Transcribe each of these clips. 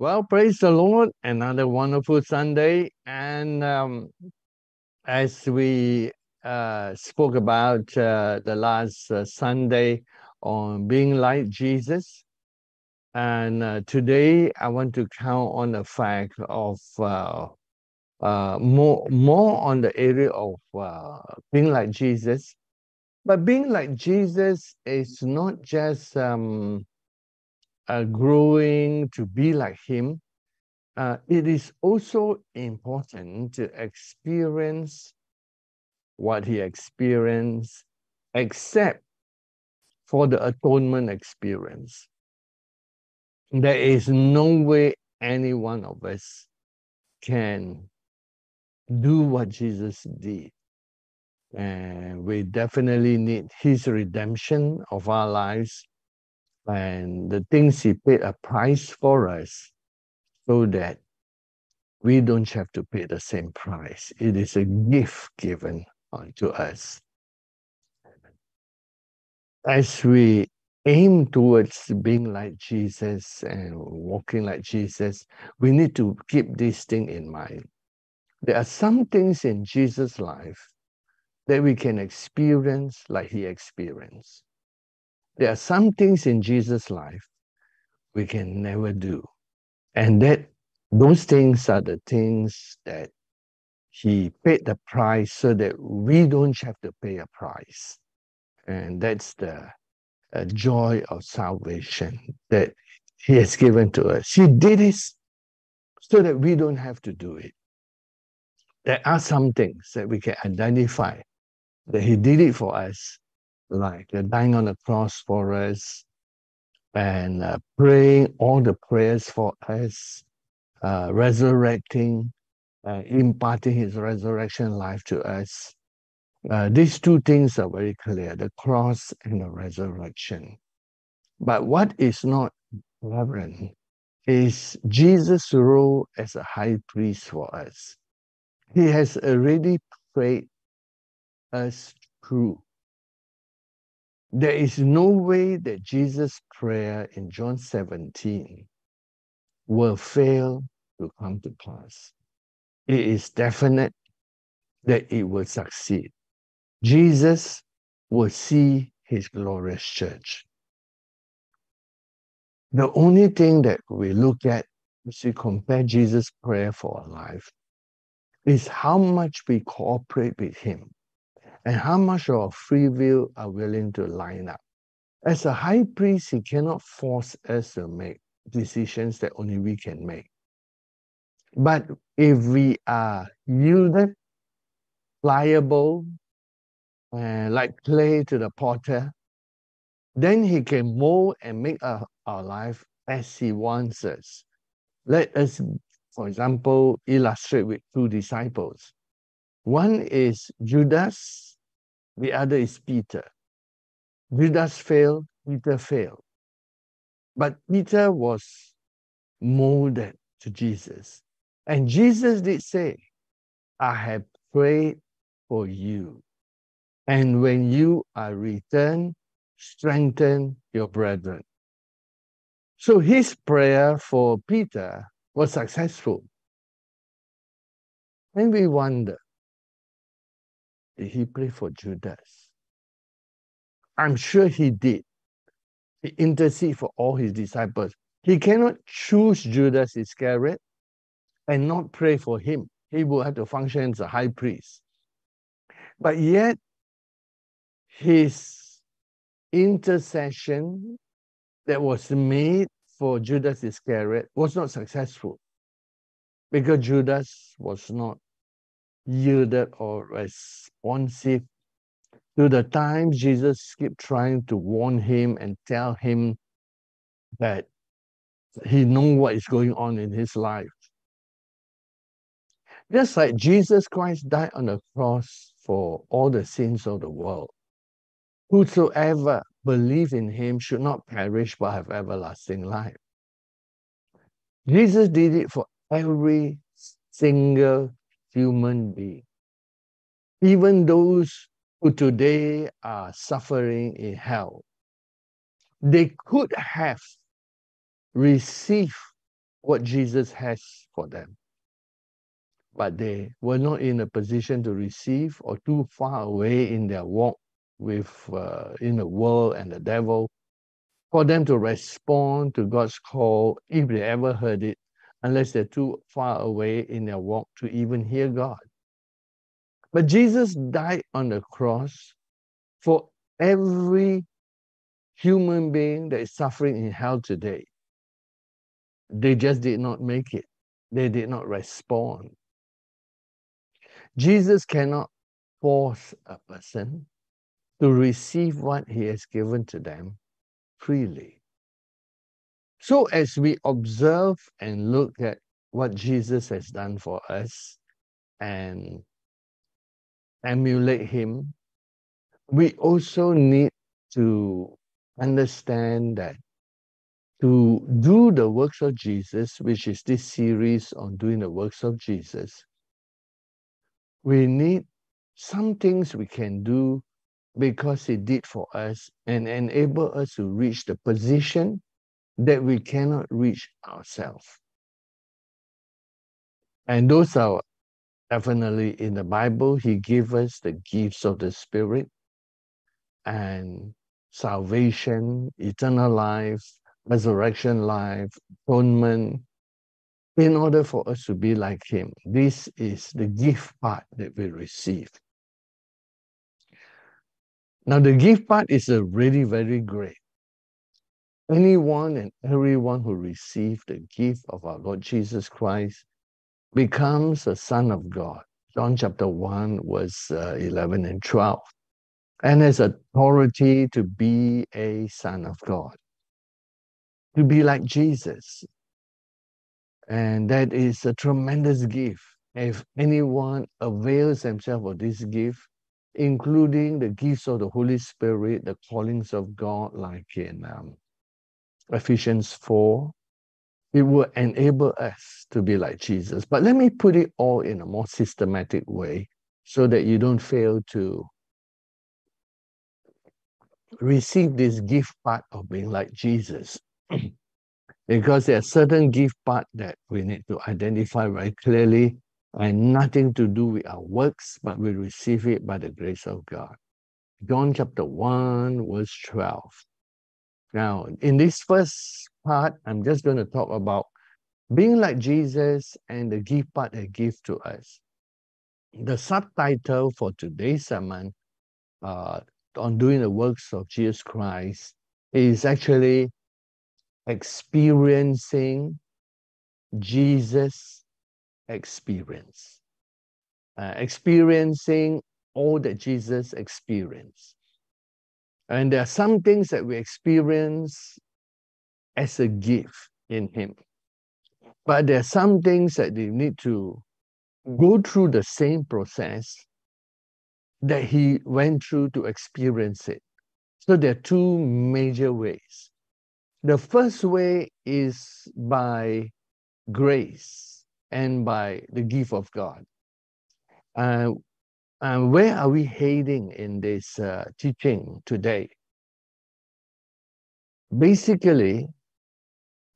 Well, praise the Lord. Another wonderful Sunday. And um, as we uh, spoke about uh, the last uh, Sunday on being like Jesus, and uh, today I want to count on the fact of uh, uh, more, more on the area of being like Jesus. But being like Jesus is not just um, uh, growing to be like Him, uh, it is also important to experience what He experienced, except for the atonement experience. There is no way any one of us can do what Jesus did. And we definitely need his redemption of our lives and the things he paid a price for us so that we don't have to pay the same price. It is a gift given unto us. As we aim towards being like Jesus and walking like Jesus, we need to keep this thing in mind. There are some things in Jesus' life that we can experience like he experienced. There are some things in Jesus' life we can never do. And that those things are the things that he paid the price so that we don't have to pay a price. And that's the uh, joy of salvation that he has given to us. He did this so that we don't have to do it. There are some things that we can identify that he did it for us like uh, dying on the cross for us and uh, praying all the prayers for us, uh, resurrecting, uh, imparting his resurrection life to us. Uh, these two things are very clear the cross and the resurrection. But what is not reverent is Jesus' role as a high priest for us. He has already prayed us through there is no way that Jesus' prayer in John 17 will fail to come to pass. It is definite that it will succeed. Jesus will see his glorious church. The only thing that we look at as we compare Jesus' prayer for our life is how much we cooperate with him and how much of our free will are willing to line up. As a high priest, he cannot force us to make decisions that only we can make. But if we are yielded, pliable, uh, like clay to the potter, then he can mold and make our, our life as he wants us. Let us, for example, illustrate with two disciples. One is Judas the other is Peter. Judas failed, Peter failed. But Peter was molded to Jesus. And Jesus did say, I have prayed for you. And when you are returned, strengthen your brethren. So his prayer for Peter was successful. And we wonder, did he pray for Judas? I'm sure he did. He interceded for all his disciples. He cannot choose Judas Iscariot and not pray for him. He will have to function as a high priest. But yet, his intercession that was made for Judas Iscariot was not successful because Judas was not yielded or responsive to the times Jesus kept trying to warn him and tell him that he know what is going on in his life. Just like Jesus Christ died on the cross for all the sins of the world. Whosoever believe in him should not perish but have everlasting life. Jesus did it for every single human being. Even those who today are suffering in hell, they could have received what Jesus has for them. But they were not in a position to receive or too far away in their walk with uh, in the world and the devil for them to respond to God's call if they ever heard it, unless they're too far away in their walk to even hear God. But Jesus died on the cross for every human being that is suffering in hell today. They just did not make it, they did not respond. Jesus cannot force a person to receive what he has given to them freely. So, as we observe and look at what Jesus has done for us and emulate him, we also need to understand that to do the works of Jesus, which is this series on doing the works of Jesus, we need some things we can do because He did for us and enable us to reach the position that we cannot reach ourselves. And those are definitely in the Bible. He gave us the gifts of the Spirit and salvation, eternal life, resurrection life, atonement, in order for us to be like Him. This is the gift part that we receive. Now, the gift part is a really very great. Anyone and everyone who receives the gift of our Lord Jesus Christ becomes a son of God. John chapter 1, verse uh, 11 and 12. And has authority to be a son of God, to be like Jesus. And that is a tremendous gift. If anyone avails himself of this gift, including the gifts of the Holy Spirit, the callings of God, like in um, Ephesians 4, it will enable us to be like Jesus. But let me put it all in a more systematic way so that you don't fail to receive this gift part of being like Jesus. because there are certain gift part that we need to identify very clearly and nothing to do with our works, but we receive it by the grace of God. John chapter 1, verse 12. Now, in this first part, I'm just going to talk about being like Jesus and the gift part that gives to us. The subtitle for today's sermon uh, on doing the works of Jesus Christ is actually experiencing Jesus experience, uh, experiencing all that Jesus experienced. And there are some things that we experience as a gift in Him. But there are some things that they need to go through the same process that He went through to experience it. So there are two major ways. The first way is by grace and by the gift of God. Uh, and where are we heading in this uh, teaching today? Basically,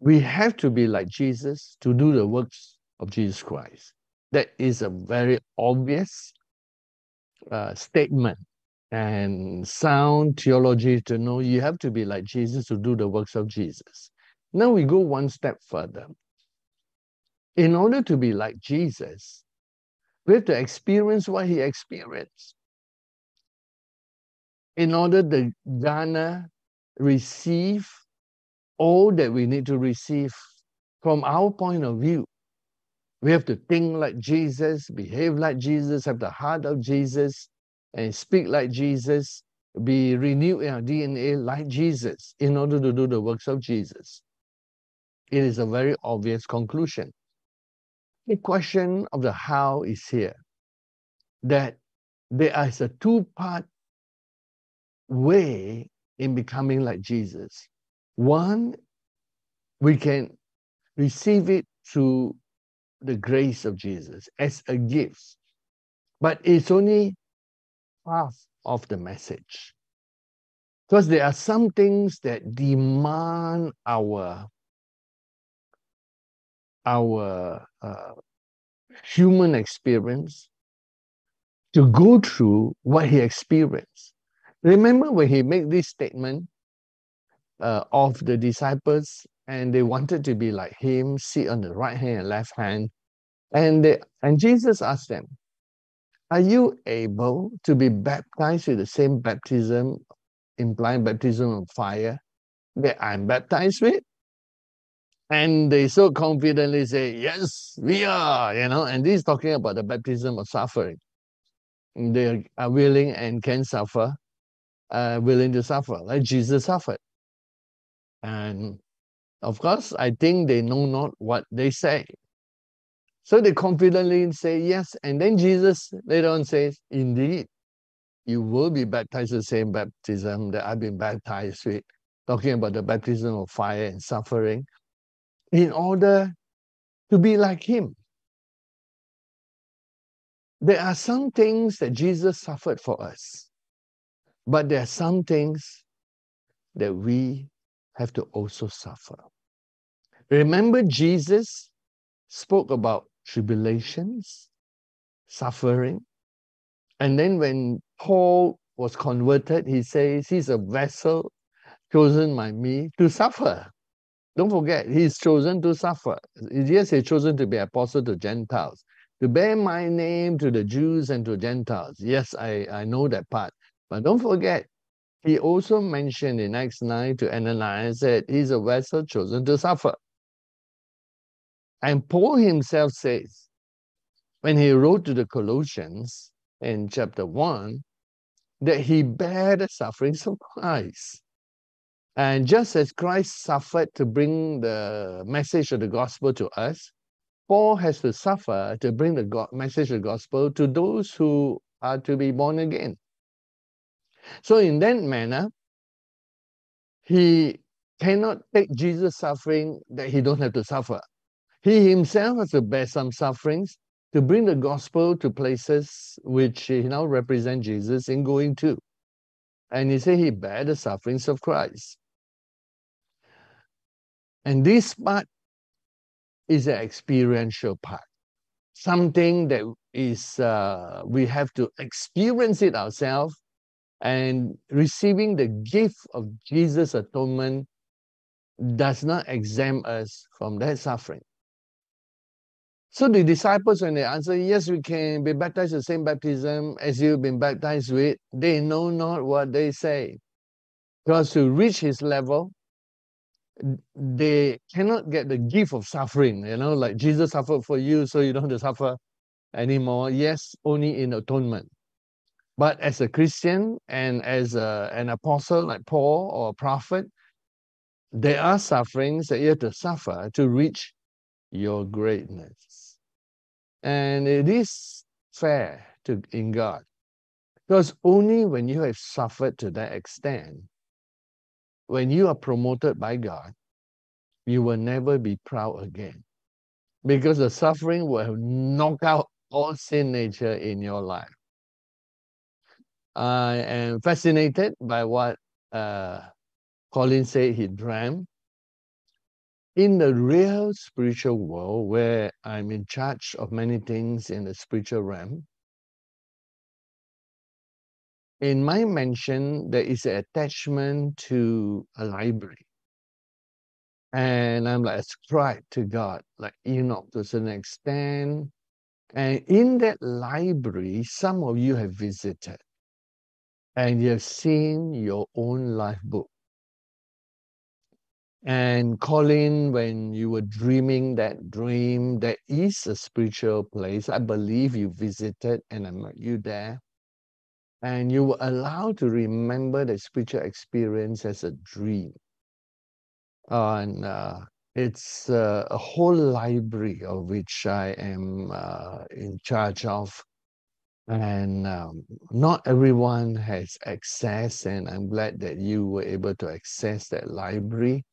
we have to be like Jesus to do the works of Jesus Christ. That is a very obvious uh, statement and sound theology to know you have to be like Jesus to do the works of Jesus. Now we go one step further in order to be like Jesus, we have to experience what he experienced. In order to garner, receive all that we need to receive from our point of view. We have to think like Jesus, behave like Jesus, have the heart of Jesus, and speak like Jesus, be renewed in our DNA like Jesus in order to do the works of Jesus. It is a very obvious conclusion. The question of the how is here that there is a two part way in becoming like Jesus. One, we can receive it through the grace of Jesus as a gift, but it's only half of the message. Because there are some things that demand our our uh, human experience to go through what he experienced. Remember when he made this statement uh, of the disciples and they wanted to be like him, sit on the right hand and left hand. And, they, and Jesus asked them, Are you able to be baptized with the same baptism, implying baptism of fire, that I'm baptized with? And they so confidently say, Yes, we are, you know, and this is talking about the baptism of suffering. They are willing and can suffer, uh, willing to suffer, like Jesus suffered. And of course, I think they know not what they say. So they confidently say yes. And then Jesus later on says, Indeed, you will be baptized the same baptism that I've been baptized with, talking about the baptism of fire and suffering, in order to be like him. There are some things that Jesus suffered for us, but there are some things that we have to also suffer. Remember, Jesus spoke about tribulations, suffering. And then when Paul was converted, he says he's a vessel chosen by me to suffer. Don't forget, he's chosen to suffer. Yes, he's chosen to be apostle to Gentiles, to bear my name to the Jews and to Gentiles. Yes, I, I know that part. But don't forget, he also mentioned in Acts 9 to Ananias that he's a vessel chosen to suffer. And Paul himself says, when he wrote to the Colossians in chapter 1, that he bare the sufferings of Christ. And just as Christ suffered to bring the message of the gospel to us, Paul has to suffer to bring the message of the gospel to those who are to be born again. So, in that manner, he cannot take Jesus' suffering that he don't have to suffer. He himself has to bear some sufferings to bring the gospel to places which he now represent Jesus in going to. And he said he bear the sufferings of Christ. And this part is an experiential part. Something that is uh, we have to experience it ourselves and receiving the gift of Jesus' atonement does not exempt us from that suffering. So the disciples, when they answer, Yes, we can be baptized the same baptism as you've been baptized with, they know not what they say. Because to reach his level, they cannot get the gift of suffering, you know, like Jesus suffered for you, so you don't have to suffer anymore. Yes, only in atonement. But as a Christian and as a, an apostle like Paul or a prophet, there are sufferings that you have to suffer to reach your greatness. And it is fair to in God. Because only when you have suffered to that extent, when you are promoted by God, you will never be proud again. Because the suffering will knock out all sin nature in your life. I am fascinated by what uh, Colin said he dreamt. In the real spiritual world, where I'm in charge of many things in the spiritual realm, in my mansion, there is an attachment to a library. And I'm like ascribed to God, like Enoch to a certain extent. And in that library, some of you have visited and you have seen your own life book. And Colin, when you were dreaming that dream, there is a spiritual place. I believe you visited and I met you there. And you were allowed to remember the spiritual experience as a dream. and uh, it's uh, a whole library of which I am uh, in charge of and um, not everyone has access and i'm glad that you were able to access that library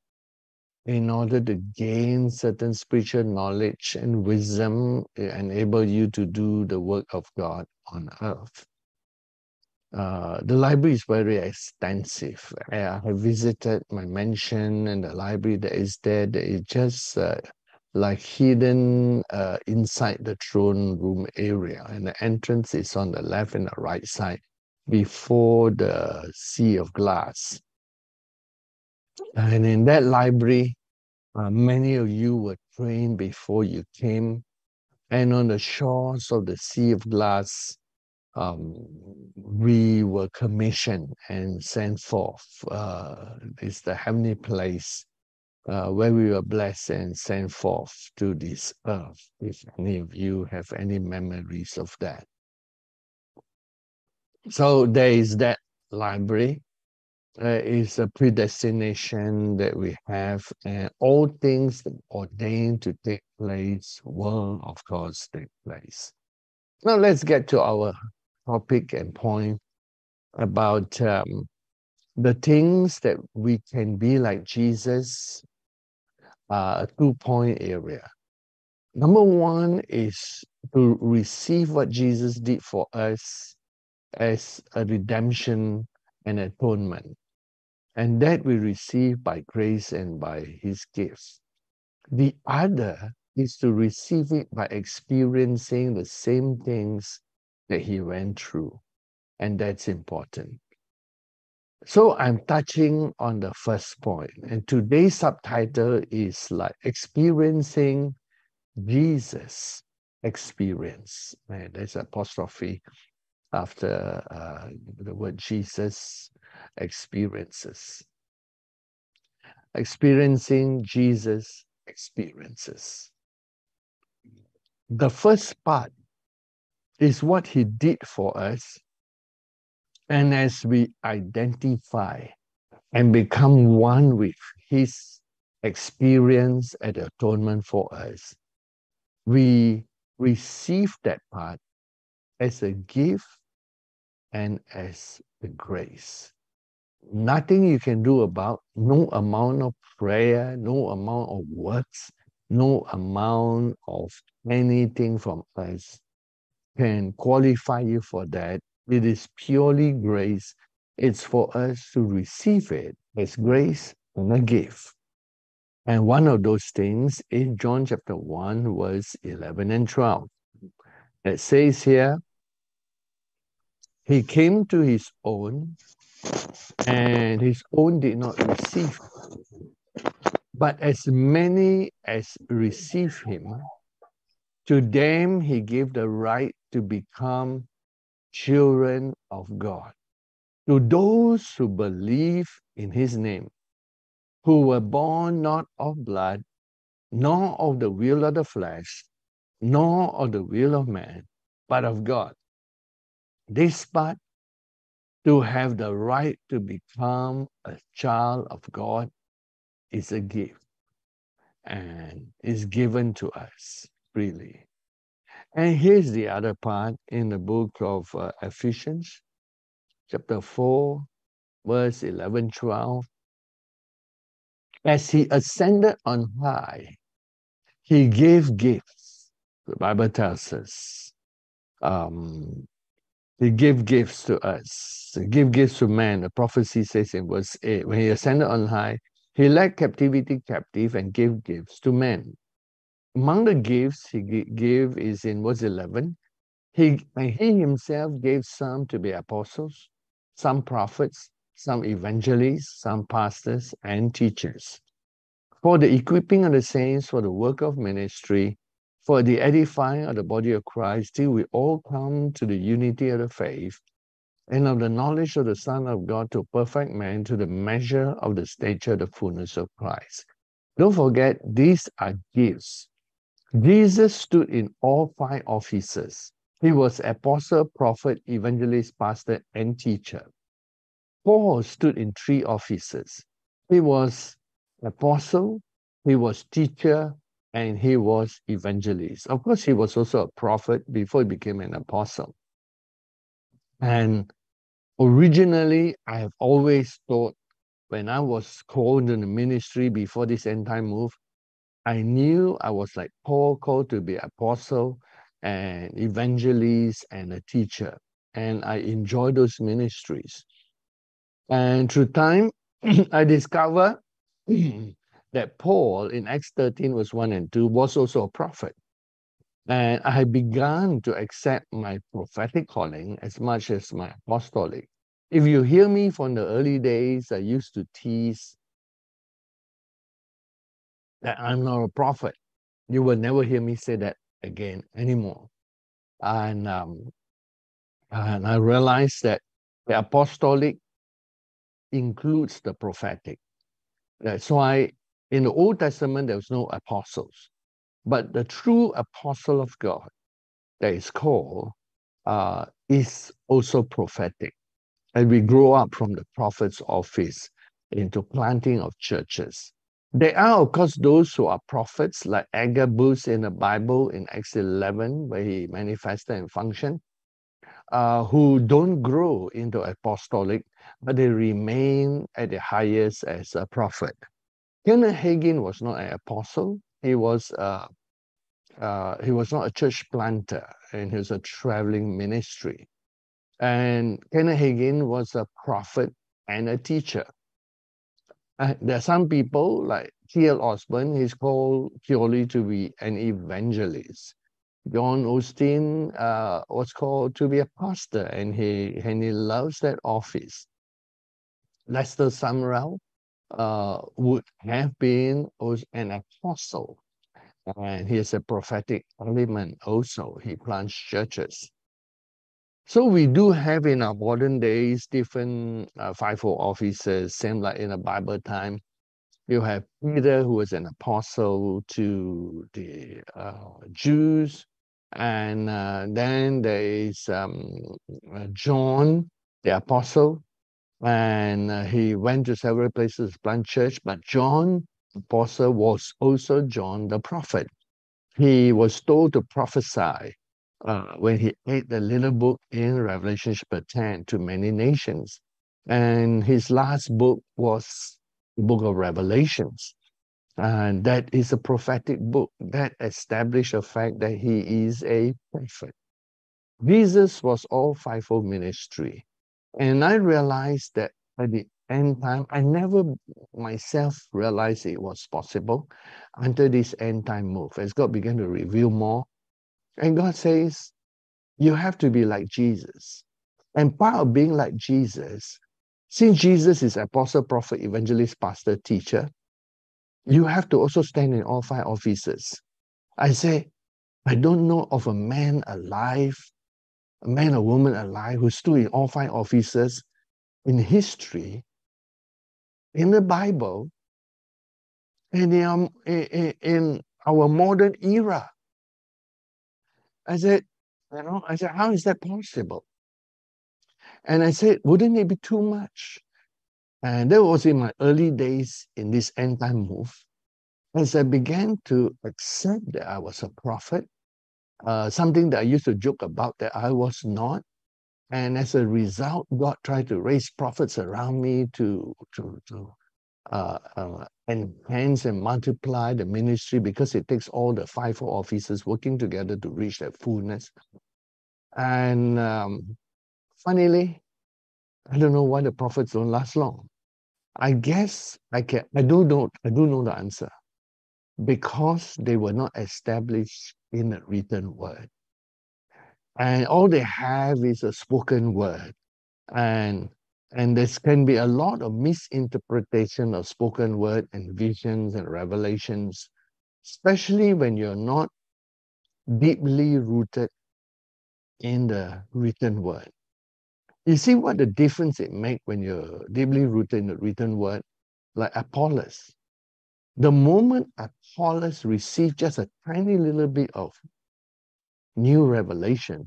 in order to gain certain spiritual knowledge and wisdom enable you to do the work of god on earth uh, the library is very extensive. I have visited my mansion and the library that is there. That is just uh, like hidden uh, inside the throne room area. And the entrance is on the left and the right side before the sea of glass. And in that library, uh, many of you were trained before you came. And on the shores of the sea of glass, um, we were commissioned and sent forth. Uh, it's the heavenly place uh, where we were blessed and sent forth to this earth. If any of you have any memories of that. So there is that library. Uh, is a predestination that we have, and all things ordained to take place will, of course, take place. Now let's get to our topic and point about um, the things that we can be like Jesus, uh, a two point area. Number one is to receive what Jesus did for us as a redemption and atonement. And that we receive by grace and by his gifts. The other is to receive it by experiencing the same things that he went through. And that's important. So I'm touching on the first point, and today's subtitle is like experiencing Jesus experience. And there's apostrophe after uh, the word Jesus experiences. Experiencing Jesus experiences. The first part is what he did for us. And as we identify and become one with his experience at atonement for us, we receive that part as a gift and as a grace. Nothing you can do about, no amount of prayer, no amount of words, no amount of anything from us can qualify you for that. It is purely grace. It's for us to receive it as grace and a gift. And one of those things in John chapter 1, verse 11 and 12. It says here, He came to his own, and his own did not receive. But as many as received him, to them he gave the right to become children of God. To those who believe in his name, who were born not of blood, nor of the will of the flesh, nor of the will of man, but of God. This part, to have the right to become a child of God, is a gift and is given to us freely. And here's the other part in the book of uh, Ephesians, chapter 4, verse 11, 12. As he ascended on high, he gave gifts. The Bible tells us. Um, he gave gifts to us. He gave gifts to man. The prophecy says in verse 8, when he ascended on high, he led captivity captive and gave gifts to men among the gifts he gave is in verse 11. He, he himself gave some to be apostles, some prophets, some evangelists, some pastors, and teachers. For the equipping of the saints for the work of ministry, for the edifying of the body of Christ, till we all come to the unity of the faith and of the knowledge of the Son of God to perfect man to the measure of the stature of the fullness of Christ. Don't forget, these are gifts Jesus stood in all five offices. He was apostle, prophet, evangelist, pastor, and teacher. Paul stood in three offices. He was apostle, he was teacher, and he was evangelist. Of course, he was also a prophet before he became an apostle. And originally, I have always thought when I was called in the ministry before this end time move, I knew I was like Paul called to be apostle and evangelist and a teacher. And I enjoy those ministries. And through time, I discovered that Paul in Acts 13, verse 1 and 2, was also a prophet. And I began to accept my prophetic calling as much as my apostolic. If you hear me from the early days, I used to tease that I'm not a prophet. You will never hear me say that again anymore. And um, and I realized that the apostolic includes the prophetic. That's why in the Old Testament there was no apostles. But the true apostle of God that is called uh, is also prophetic. And we grow up from the prophet's office into planting of churches. There are, of course, those who are prophets, like Agabus in the Bible in Acts 11, where he manifested and functioned, uh, who don't grow into apostolic, but they remain at the highest as a prophet. Kenneth Hagin was not an apostle, he was uh, uh, he was not a church planter and he was a traveling ministry. And Kenneth Hagin was a prophet and a teacher. Uh, there are some people like T.L. Osborn, he's called purely to be an evangelist. John Osteen uh, was called to be a pastor and he, and he loves that office. Lester Sumrall uh, would have been an apostle and he is a prophetic element also. He plants churches. So we do have in our modern days different uh, fivefold offices, same like in the Bible time. You have Peter, who was an apostle to the uh, Jews, and uh, then there is um, uh, John, the apostle, and uh, he went to several places to plant church. But John apostle was also John the prophet. He was told to prophesy uh, when he ate the little book in Revelation chapter 10 to many nations. And his last book was the book of Revelations. And that is a prophetic book that established the fact that he is a prophet. Jesus was all fivefold ministry. And I realized that at the end time, I never myself realized it was possible until this end time move. As God began to reveal more, and God says, you have to be like Jesus. And part of being like Jesus, since Jesus is apostle, prophet, evangelist, pastor, teacher, you have to also stand in all five offices. I say, I don't know of a man alive, a man or woman alive who stood in all five offices in history in the Bible in, um, in, in our modern era. I said, you know, I said, how is that possible? And I said, wouldn't it be too much? And that was in my early days in this end time move. As I began to accept that I was a prophet, uh, something that I used to joke about that I was not, and as a result, God tried to raise prophets around me to, to, to uh, uh, enhance and multiply the ministry because it takes all the five offices working together to reach that fullness. And um, funnily, I don't know why the prophets don't last long. I guess I can. I do know. I do know the answer, because they were not established in the written word and all they have is a spoken word and and there can be a lot of misinterpretation of spoken word and visions and revelations especially when you're not deeply rooted in the written word. You see what the difference it makes when you're deeply rooted in the written word? Like apollos. The moment apollos received just a tiny little bit of new revelation,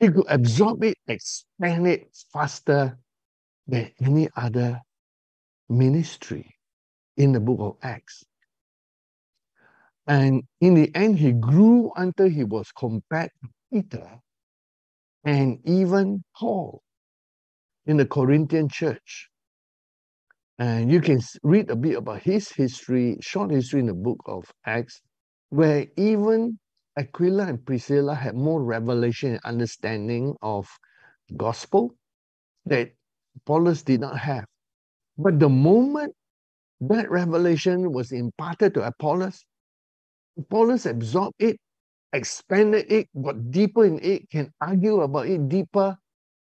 he could absorb it, expand it faster than any other ministry in the book of Acts. And in the end, he grew until he was compared to Peter and even Paul in the Corinthian church. And you can read a bit about his history, short history in the book of Acts, where even Aquila and Priscilla had more revelation and understanding of gospel that Apollos did not have. But the moment That revelation was imparted to Apollos. Apollos absorbed it, expanded it, got deeper in it, can argue about it deeper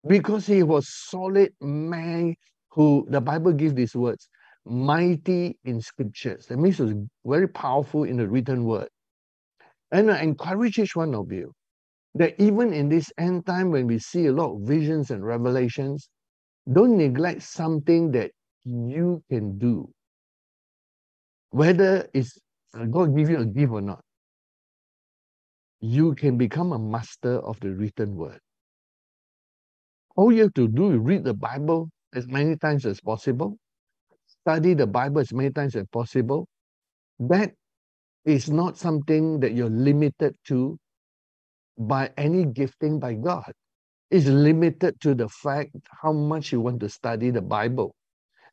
because he was solid man who the Bible gives these words, mighty in scriptures. That means he was very powerful in the written word. And I encourage each one of you that even in this end time when we see a lot of visions and revelations, don't neglect something that you can do. Whether it's uh, God give you a gift or not, you can become a master of the written word. All you have to do is read the Bible as many times as possible, study the Bible as many times as possible. That is not something that you're limited to by any gifting by God. It's limited to the fact how much you want to study the Bible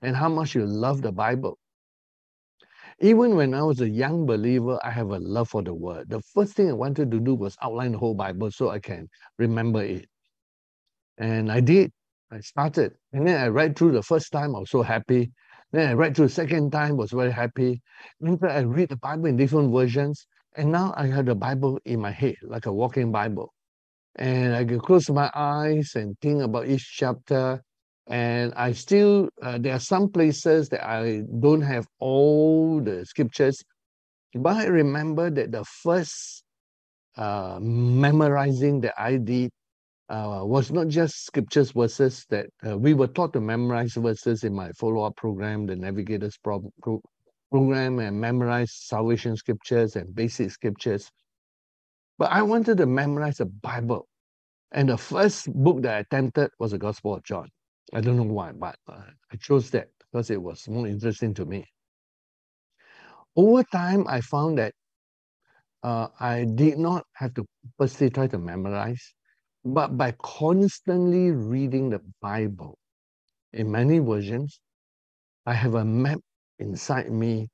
and how much you love the Bible. Even when I was a young believer, I have a love for the word. The first thing I wanted to do was outline the whole Bible so I can remember it. And I did. I started. And then I read through the first time, I was so happy. Then I read through the second time, was very happy. Then I read the Bible in different versions. And now I have the Bible in my head, like a walking Bible. And I can close my eyes and think about each chapter. And I still, uh, there are some places that I don't have all the scriptures, but I remember that the first uh, memorizing that I did uh, was not just scriptures verses that uh, we were taught to memorize verses in my follow-up program, the Navigators pro pro program, and memorize salvation scriptures and basic scriptures. But I wanted to memorize the Bible. And the first book that I attempted was the Gospel of John. I don't know why, but uh, I chose that because it was more interesting to me. Over time, I found that uh, I did not have to purposely try to memorize. But by constantly reading the Bible, in many versions, I have a map inside me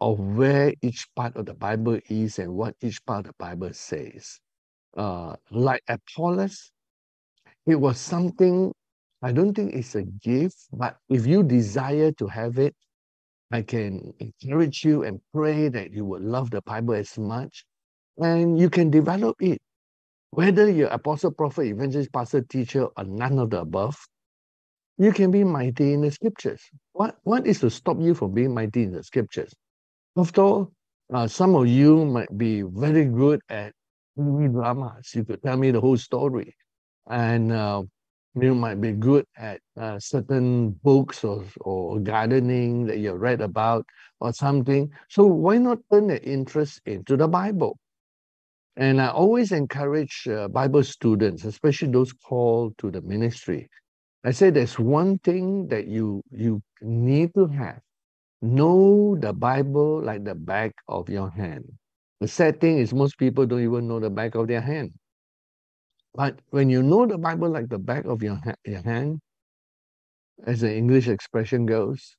of where each part of the Bible is and what each part of the Bible says. Uh, like Apollos, it was something, I don't think it's a gift, but if you desire to have it, I can encourage you and pray that you would love the Bible as much and you can develop it. Whether you're apostle, prophet, evangelist, pastor, teacher, or none of the above, you can be mighty in the scriptures. What, what is to stop you from being mighty in the scriptures? After all, uh, some of you might be very good at dramas. You could tell me the whole story. And uh, you might be good at uh, certain books or, or gardening that you read about or something. So why not turn the interest into the Bible? And I always encourage uh, Bible students, especially those called to the ministry. I say there's one thing that you you need to have. Know the Bible like the back of your hand. The sad thing is most people don't even know the back of their hand. But when you know the Bible like the back of your, ha- your hand, as the English expression goes,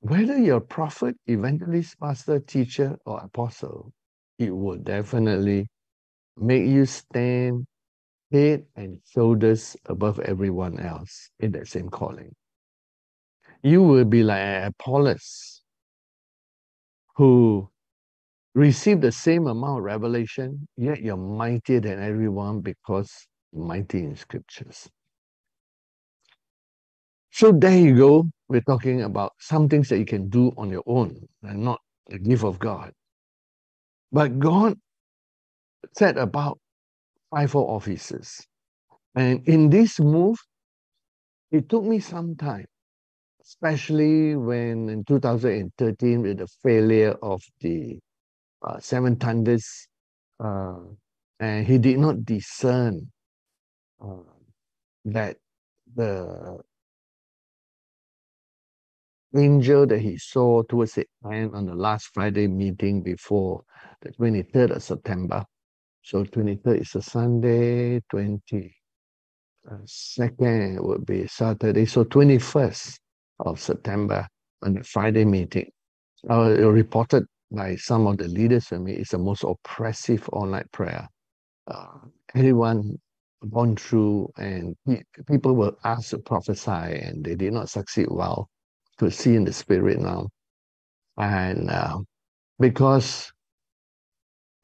whether you're a prophet, evangelist, pastor, teacher, or apostle, it will definitely make you stand head and shoulders above everyone else in that same calling. You will be like Apollos, who received the same amount of revelation, yet you're mightier than everyone because mighty in scriptures. So there you go. We're talking about some things that you can do on your own and not the gift of God. But God set about five four offices. And in this move, it took me some time, especially when in 2013, with the failure of the uh, Seven Thunders, uh, and he did not discern uh, that the angel that he saw towards the end on the last Friday meeting before the 23rd of September. So 23rd is a Sunday, 22nd uh, would be Saturday. So 21st of September on the Friday meeting. Uh, reported by some of the leaders for me, it's the most oppressive all-night prayer. Uh, anyone gone through and people were asked to prophesy and they did not succeed well to see in the spirit now. And uh, because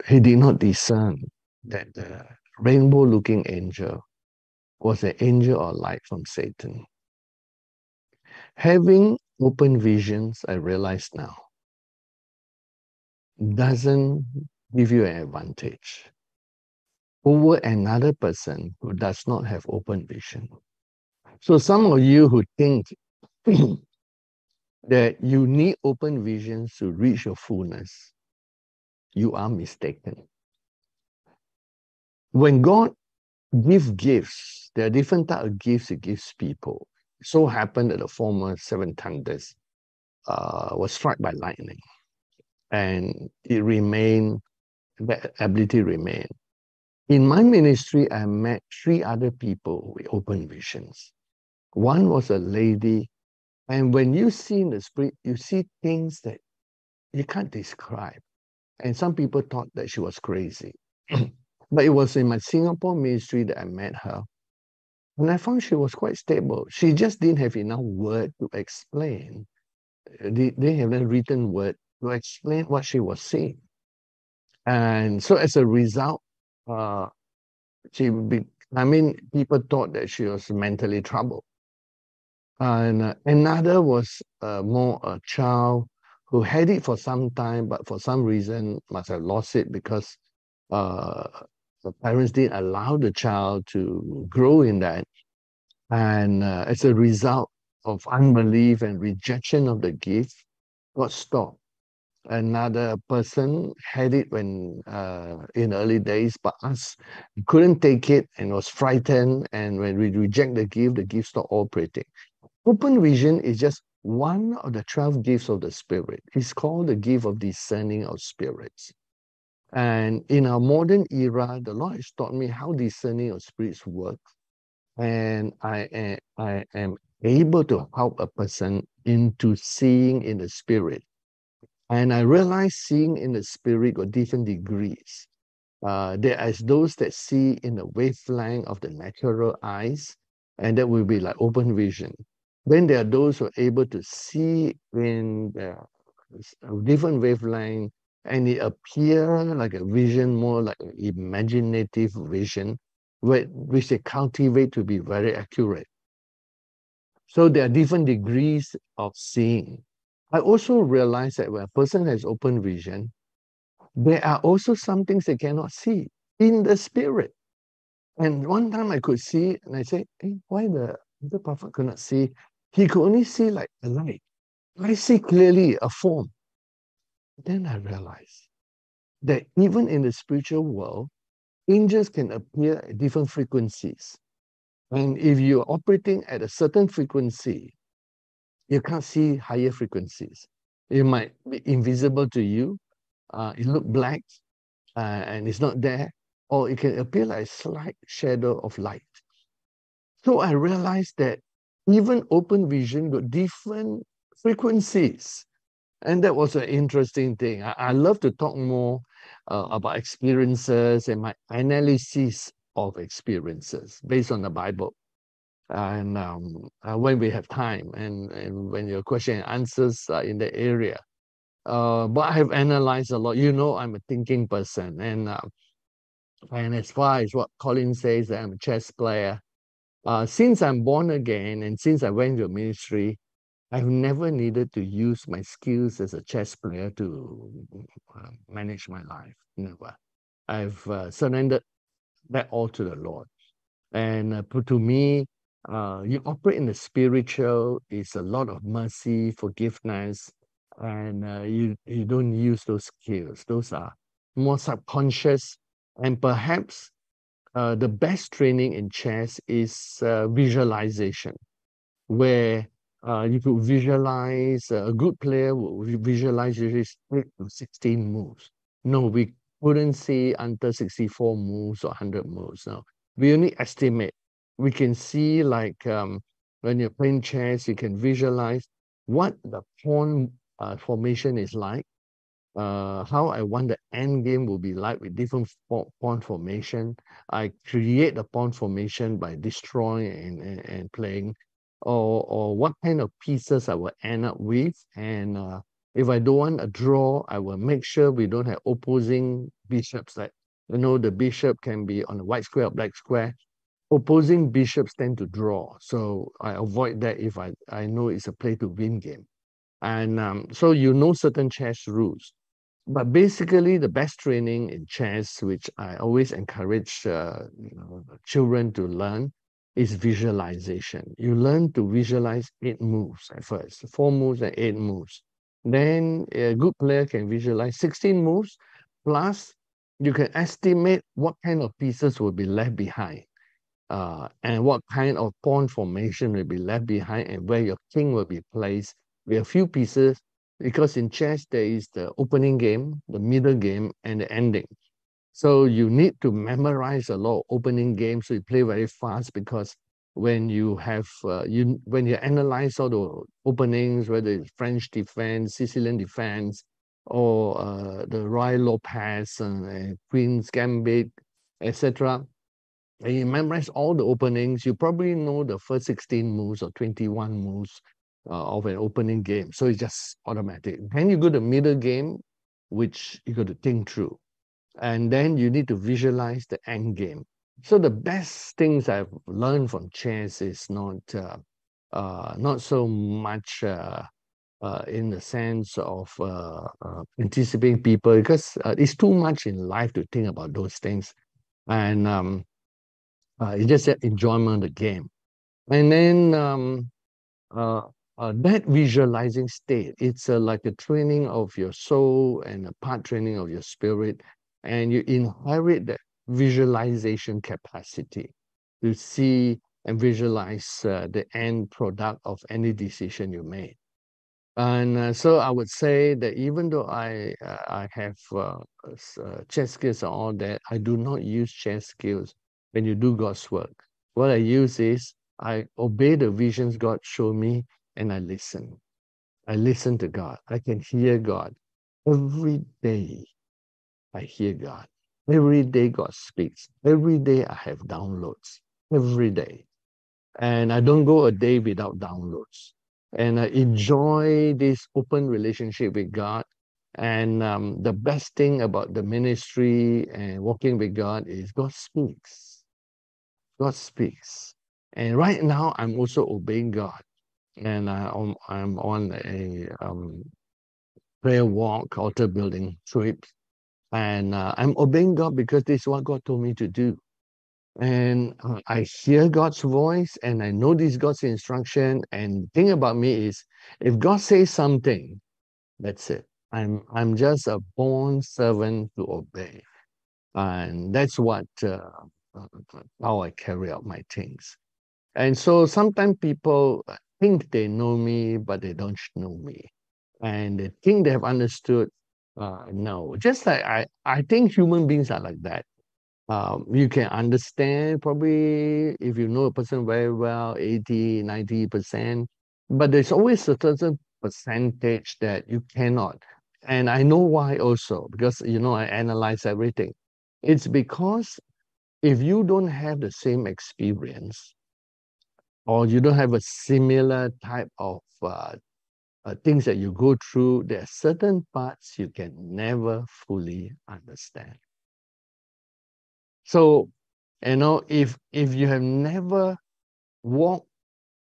he did not discern that the rainbow looking angel was an angel or light from Satan. Having open visions, I realize now, doesn't give you an advantage over another person who does not have open vision. So some of you who think that you need open visions to reach your fullness, you are mistaken. When God gives gifts, there are different type of gifts He gives people. So happened that the former seven thunders uh, was struck by lightning, and it remained that ability remained. In my ministry, I met three other people with open visions. One was a lady, and when you see in the spirit, you see things that you can't describe. And some people thought that she was crazy. but it was in my Singapore ministry that I met her. And I found she was quite stable. She just didn't have enough word to explain. They, they have a written word to explain what she was seeing. And so as a result, uh, she would be, I mean, people thought that she was mentally troubled. And uh, another was uh, more a child who had it for some time, but for some reason must have lost it because uh, the parents didn't allow the child to grow in that. And uh, as a result of unbelief and rejection of the gift, got stopped another person had it when uh, in early days, but us couldn't take it and was frightened. And when we reject the gift, the gift stopped operating. Open vision is just one of the 12 gifts of the Spirit. is called the gift of discerning of spirits. And in our modern era, the Lord has taught me how discerning of spirits work. And I, I am able to help a person into seeing in the spirit and I realize seeing in the spirit got different degrees. Uh, there is those that see in the wavelength of the natural eyes, and that will be like open vision. Then there are those who are able to see in the different wavelength, and it appear like a vision, more like an imaginative vision, which they cultivate to be very accurate. So there are different degrees of seeing. I also realize that when a person has open vision, there are also some things they cannot see in the spirit. And one time I could see, and I said, hey, why the, the prophet could not see? He could only see like a light. I see clearly a form. Then I realized that even in the spiritual world, angels can appear at different frequencies. And if you're operating at a certain frequency, you can't see higher frequencies. It might be invisible to you. Uh, it look black uh, and it's not there, or it can appear like a slight shadow of light. So I realized that even open vision got different frequencies. And that was an interesting thing. I, I love to talk more uh, about experiences and my analysis of experiences based on the Bible and um, uh, when we have time and, and when your question and answers are in the area. Uh, but I have analyzed a lot. You know, I'm a thinking person, and uh, and as far as what Colin says, I'm a chess player. Uh, since I'm born again, and since I went to ministry, I've never needed to use my skills as a chess player to uh, manage my life. Never. I've uh, surrendered that all to the Lord. And uh, to me, uh, you operate in the spiritual it's a lot of mercy, forgiveness, and uh, you you don't use those skills. Those are more subconscious, and perhaps uh, the best training in chess is uh, visualization, where uh, you could visualize uh, a good player will visualize usually eight to sixteen moves. No, we couldn't see under sixty-four moves or hundred moves. No, we only estimate we can see like um, when you're playing chess, you can visualize what the pawn uh, formation is like, uh, how I want the end game will be like with different pawn formation. I create the pawn formation by destroying and, and, and playing. or, or what kind of pieces I will end up with. And uh, if I don't want a draw, I will make sure we don't have opposing bishops. Like, you know, the bishop can be on a white square or black square. Opposing bishops tend to draw. So I avoid that if I, I know it's a play to win game. And um, so you know certain chess rules. But basically, the best training in chess, which I always encourage uh, you know, children to learn, is visualization. You learn to visualize eight moves at first, four moves and eight moves. Then a good player can visualize 16 moves, plus you can estimate what kind of pieces will be left behind uh, and what kind of pawn formation will be left behind and where your king will be placed with a few pieces because in chess there is the opening game, the middle game, and the ending. So you need to memorize a lot of opening games so you play very fast because when you have uh, you when you analyze all the openings, whether it's French defense, Sicilian defense, or uh, the Ruy Lopez and uh, Queen's Gambit, etc. And you memorize all the openings, you probably know the first 16 moves or 21 moves uh, of an opening game. So it's just automatic. Then you go to middle game, which you got to think through. And then you need to visualize the end game. So the best things I've learned from chess is not uh, uh, not so much uh, uh in the sense of uh, anticipating people because it's too much in life to think about those things, and um, it's just enjoyment of the game. And then um, uh, that visualizing state, it's uh, like a training of your soul and a part training of your spirit. And you inherit that visualization capacity to see and visualize uh, the end product of any decision you made. And uh, so I would say that even though I uh, I have uh, chess skills and all that, I do not use chess skills when you do God's work. What I use is I obey the visions God showed me and I listen. I listen to God. I can hear God. Every day, I hear God. Every day, God speaks. Every day, I have downloads. Every day. And I don't go a day without downloads. And I enjoy this open relationship with God. And um, the best thing about the ministry and walking with God is God speaks. God speaks. And right now, I'm also obeying God and I, am I'm on a um, prayer walk, altar building trip, and uh, I'm obeying God because this is what God told me to do. And uh, I hear God's voice, and I know this God's instruction. And thing about me is, if God says something, that's it. I'm I'm just a born servant to obey, and that's what uh, uh how I carry out my things. And so sometimes people think they know me, but they don't know me. And they think they have understood. Uh, no, just like I, I think human beings are like that. Um, you can understand probably if you know a person very well, 80, 90%, but there's always a certain percentage that you cannot. And I know why also, because you know, I analyze everything. It's because if you don't have the same experience, or you don't have a similar type of uh, uh, things that you go through, there are certain parts you can never fully understand. So, you know, if if you have never walked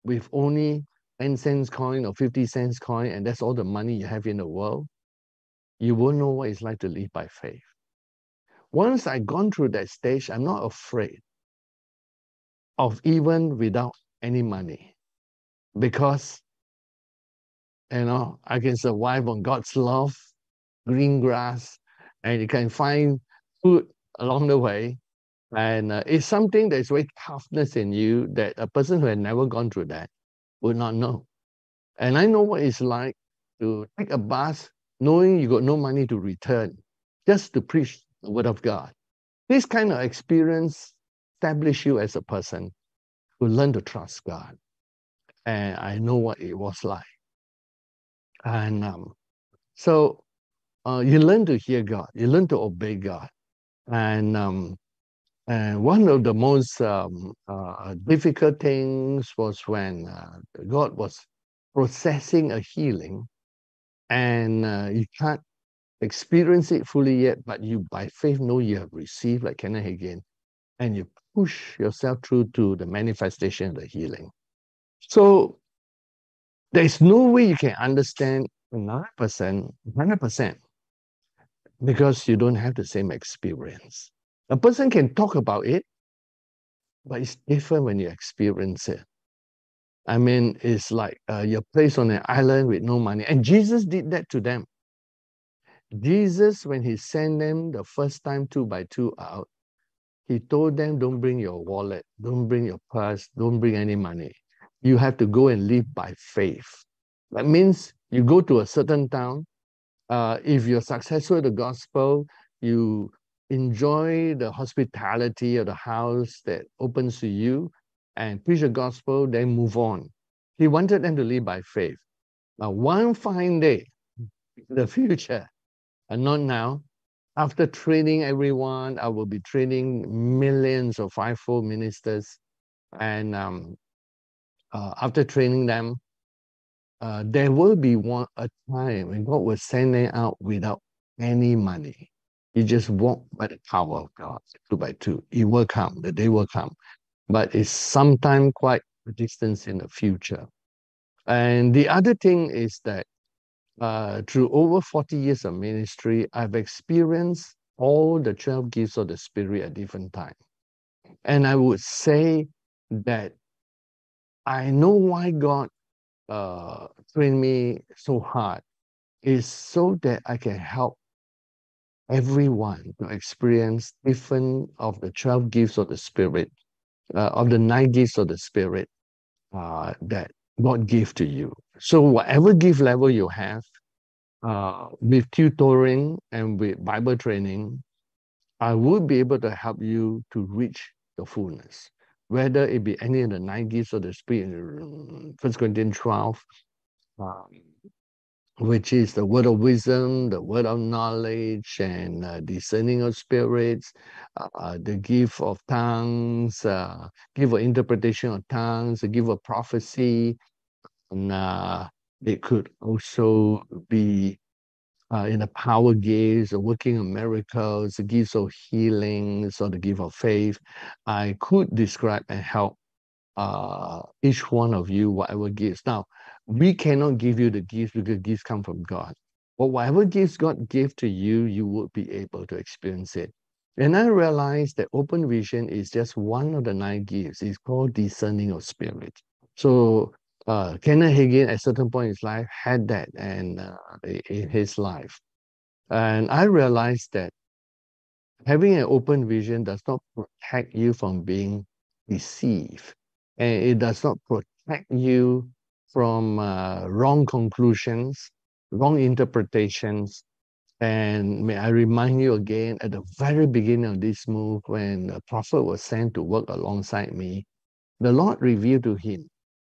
with only 10 cents coin or 50 cents coin, and that's all the money you have in the world, you won't know what it's like to live by faith. Once I've gone through that stage, I'm not afraid of even without any money because you know I can survive on God's love, green grass, and you can find food along the way. And uh, it's something that's very toughness in you that a person who had never gone through that would not know. And I know what it's like to take a bus knowing you got no money to return just to preach the word of God. This kind of experience establish you as a person to learn to trust God. And I know what it was like. And um, so uh, you learn to hear God, you learn to obey God. And um, And one of the most um, uh, difficult things was when uh, God was processing a healing and uh, you can't experience it fully yet, but you by faith know you have received, like Kenneth Hagin, and you push yourself through to the manifestation of the healing. So there's no way you can understand 100%, 100% because you don't have the same experience. A person can talk about it, but it's different when you experience it. I mean, it's like uh, you're placed on an island with no money. And Jesus did that to them. Jesus, when he sent them the first time two by two out, he told them, don't bring your wallet, don't bring your purse, don't bring any money. You have to go and live by faith. That means you go to a certain town. Uh, if you're successful in the gospel, you enjoy the hospitality of the house that opens to you and preach the gospel, then move on. He wanted them to live by faith. Now, one fine day, the future, and not now, after training everyone, I will be training millions of fivefold ministers. And um, uh, after training them, uh, there will be one a time when God will send them out without any money. You just walk by the power of God, two by two. It will come, the day will come. But it's sometime quite a distance in the future. And the other thing is that uh, through over 40 years of ministry, I've experienced all the 12 gifts of the Spirit at different times. And I would say that I know why God uh, trained me so hard is so that I can help everyone to experience different of the 12 gifts of the Spirit, uh, of the nine gifts of the Spirit uh, that God gave to you. So whatever gift level you have, uh, with tutoring and with Bible training, I would be able to help you to reach the fullness. Whether it be any of the nine gifts of the Spirit, First Corinthians 12, um, which is the word of wisdom, the word of knowledge, and uh, discerning of spirits, uh, the gift of tongues, uh, give of interpretation of tongues, the gift of prophecy, and uh, it could also be uh, in the power gifts, the working of miracles, the gifts of healings, or the gift of faith. I could describe and help uh, each one of you whatever gifts. Now, we cannot give you the gifts because gifts come from God. But whatever gifts God gave to you, you would be able to experience it. And I realized that open vision is just one of the nine gifts. It's called discerning of spirit. So uh, Kenneth Hagin at a certain point in his life had that and uh, in his life. And I realized that having an open vision does not protect you from being deceived. And it does not protect you from uh, wrong conclusions, wrong interpretations. And may I remind you again, at the very beginning of this move, when the prophet was sent to work alongside me, the Lord revealed to him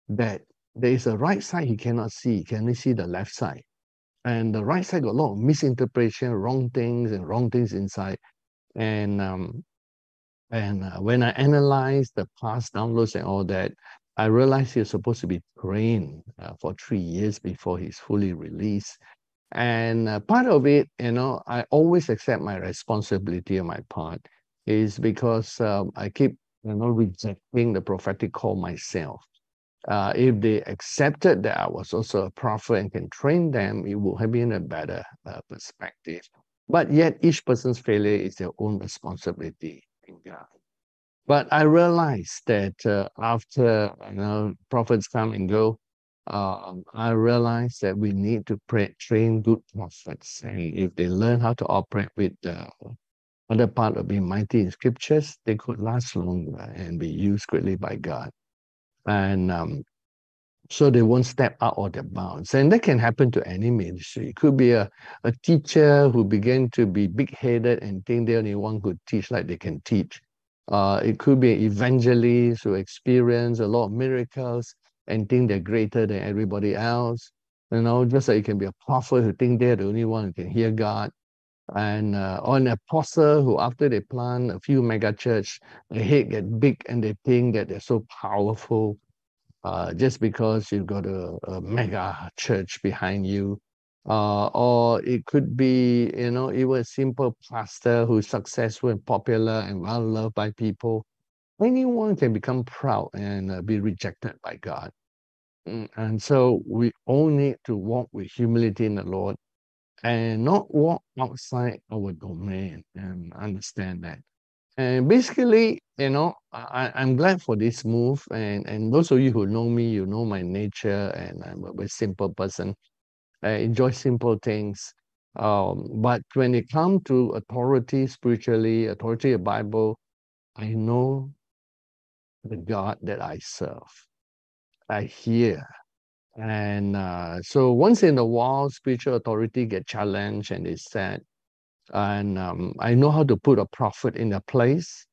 that there is a right side he cannot see, he can only see the left side. And the right side got a lot of misinterpretation, wrong things, and wrong things inside. And um, and uh, when I analyzed the past downloads and all that, I realized he was supposed to be trained uh, for three years before he's fully released. And uh, part of it, you know, I always accept my responsibility on my part is because um, I keep, you know, rejecting the prophetic call myself uh, if they accepted that I was also a prophet and can train them, it would have been a better uh, perspective. But yet, each person's failure is their own responsibility in God. But I realized that uh, after you know prophets come and go, um, I realized that we need to pray, train good prophets, and if they learn how to operate with the other part of being mighty in scriptures, they could last longer and be used greatly by God and um, so they won't step out of their bounds. And that can happen to any ministry. It could be a, a teacher who began to be big-headed and think they're the only one who teach like they can teach. Uh, it could be an evangelist who experience a lot of miracles and think they're greater than everybody else. You know, just like it can be a prophet who think they're the only one who can hear God. and uh, or an apostle who after they plant a few mega church, the head get big and they think that they're so powerful uh, just because you've got a, a mega church behind you. Uh, or it could be, you know, even a simple pastor who's successful and popular and well loved by people. Anyone can become proud and uh, be rejected by God. Mm, and so we all need to walk with humility in the Lord and not walk outside our domain and understand that. And basically, you know, I, I'm glad for this move. And, and those of you who know me, you know my nature, and I'm a very simple person. I enjoy simple things. Um, but when it comes to authority spiritually, authority of Bible, I know the God that I serve. I hear. And uh, so once in a while, spiritual authority get challenged and it's said, and um, I know how to put a prophet in a place.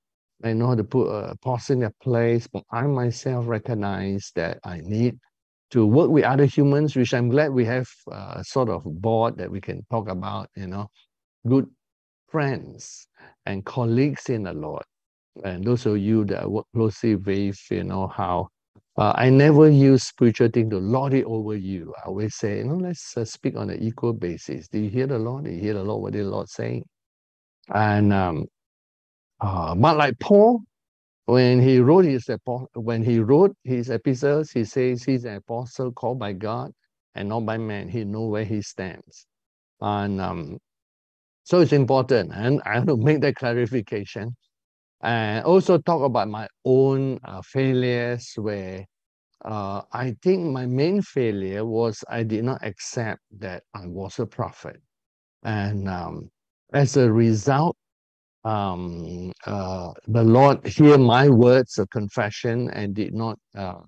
I know how to put a apostle in a place, but I myself recognize that I need to work with other humans, which I'm glad we have a sort of board that we can talk about, you know, good friends and colleagues in the Lord. And those of you that work closely with, you know, how uh, I never use spiritual thing to lord it over you. I always say, you know, let's uh, speak on an equal basis. Do you hear the Lord? Do you hear the Lord? What did the Lord saying? And um, uh, but like Paul, when he wrote his when he wrote his epistles, he says he's an apostle called by God and not by man. He know where he stands, and um, so it's important. And I want to make that clarification and also talk about my own uh, failures where uh, I think my main failure was I did not accept that I was a prophet. And um, as a result, um, uh, the Lord hear my words of confession and did not uh,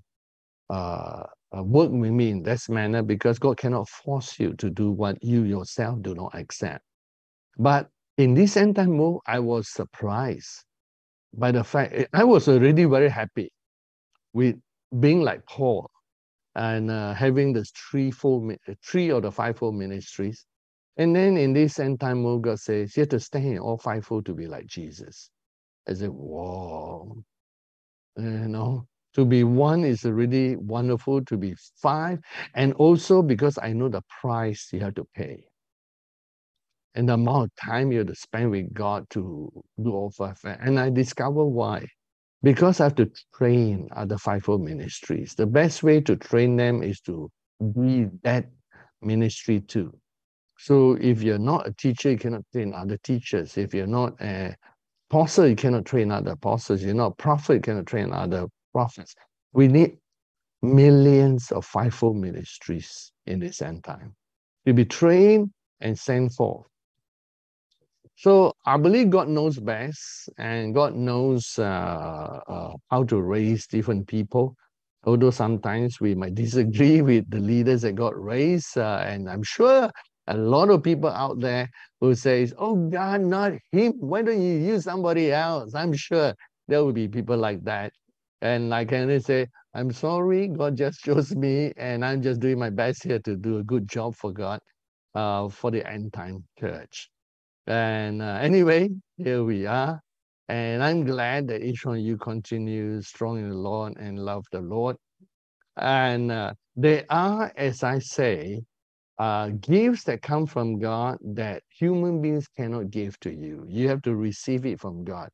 uh, uh, work with me in this manner because God cannot force you to do what you yourself do not accept. But in this end time move, I was surprised by the fact eh, I was already very happy with being like Paul and uh, having the three, four, three of the fivefold ministries. And then in this end time, move, God says, you have to stay in all fivefold to be like Jesus. I said, whoa. You know, to be one is really wonderful, to be five. And also because I know the price you have to pay and the amount of time you have to spend with God to do all five. And I discover why. Because I have to train other fivefold ministries. The best way to train them is to be that ministry too. So if you're not a teacher, you cannot train other teachers. If you're not a apostle, you cannot train other apostles. You're not a prophet, you cannot train other prophets. We need millions of fivefold ministries in this end time to be trained and sent forth. So I believe God knows best, and God knows uh, uh, how to raise different people. Although sometimes we might disagree with the leaders that God raised, uh, and I'm sure a lot of people out there who says, "Oh God, not him. Why don't you use somebody else?" I'm sure there will be people like that, and I can only say, "I'm sorry, God just chose me, and I'm just doing my best here to do a good job for God, uh, for the end time church." And uh, anyway, here we are. And I'm glad that each one of you continues strong in the Lord and love the Lord. And uh, there are, as I say, uh, gifts that come from God that human beings cannot give to you. You have to receive it from God.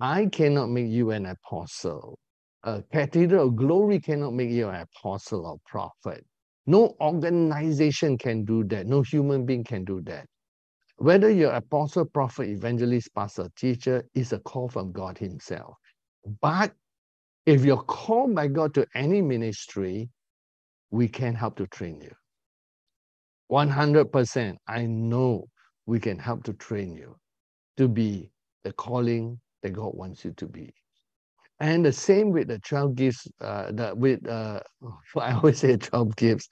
I cannot make you an apostle. A cathedral of glory cannot make you an apostle or prophet. No organization can do that. No human being can do that. Whether you're apostle, prophet, evangelist, pastor, teacher, is a call from God Himself. But if you're called by God to any ministry, we can help to train you. 100%, I know we can help to train you to be the calling that God wants you to be. And the same with the 12 gifts, uh, the, with, uh, I always say 12 gifts.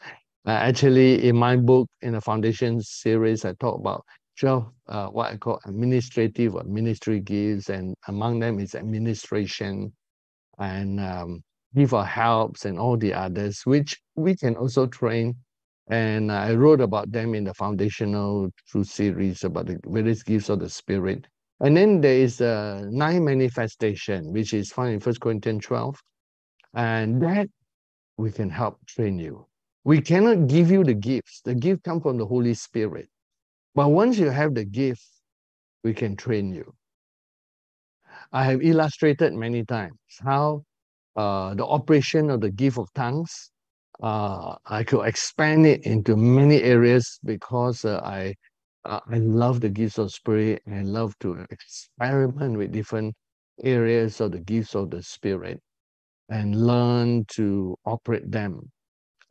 Uh, actually, in my book, in the foundation series, I talk about 12 uh, what I call administrative or ministry gifts, and among them is administration and um, give our helps and all the others, which we can also train And I wrote about them in the foundational truth series about the various gifts of the Spirit. And then there is a nine manifestation, which is found in First Corinthians 12. And that we can help train you. We cannot give you the gifts. The gift come from the Holy Spirit. But once you have the gift, we can train you. I have illustrated many times how uh, the operation of the gift of tongues, uh, I could expand it into many areas because uh, I uh, I love the gifts of spirit and I love to experiment with different areas of the gifts of the spirit and learn to operate them.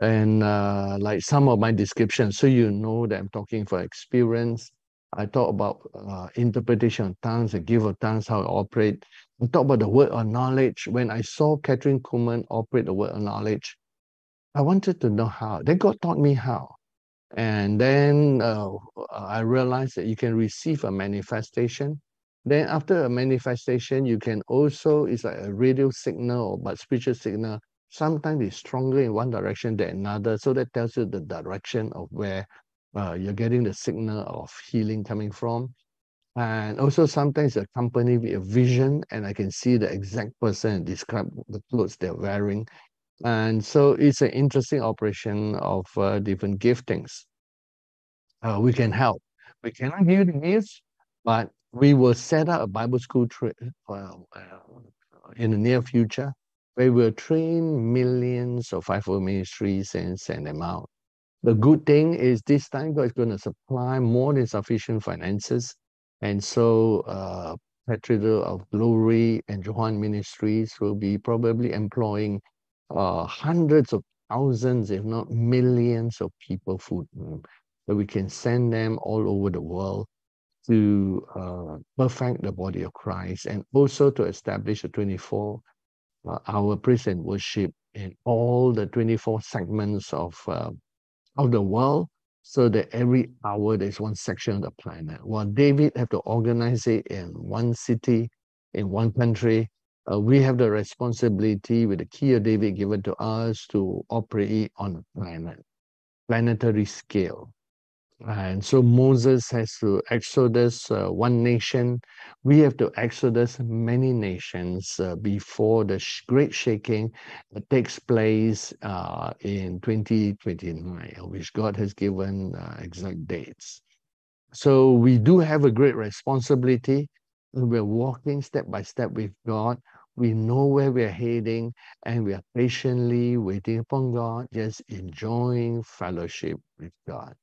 And uh, like some of my descriptions, so you know that I'm talking for experience. I talk about uh, interpretation of tongues, the gift of tongues, how it operate. I talk about the word of knowledge. When I saw Kathryn Kuhlman operate the word of knowledge, I wanted to know how. Then God taught me how. And then uh, I realized that you can receive a manifestation. Then after a manifestation, you can also, it's like a radio signal, but spiritual signal. Sometimes it's stronger in one direction than another. So that tells you the direction of where uh, you're getting the signal of healing coming from. And also sometimes accompanied with a vision and I can see the exact person describe the clothes they're wearing and so it's an interesting operation of uh, different giftings. Uh, we can help. We cannot give the gifts, but we will set up a Bible school tra- uh, in the near future where we'll train millions of fivefold ministries and send them out. The good thing is this time God is going to supply more than sufficient finances. And so uh, Cathedral of Glory and Johann Ministries will be probably employing uh, hundreds of thousands, if not millions of people food. that we can send them all over the world to uh, perfect the body of Christ and also to establish a 24 uh, hour praise and worship in all the 24 segments of, uh, of the world so that every hour there's one section of the planet. While David had to organize it in one city, in one country, uh, we have the responsibility with the key of David given to us to operate on a planet, planetary scale. And so Moses has to exodus uh, one nation. We have to exodus many nations uh, before the sh- great shaking that takes place uh, in 2029, which God has given uh, exact dates. So we do have a great responsibility. We're walking step by step with God we know where we're heading and we are patiently waiting upon God, just enjoying fellowship with God.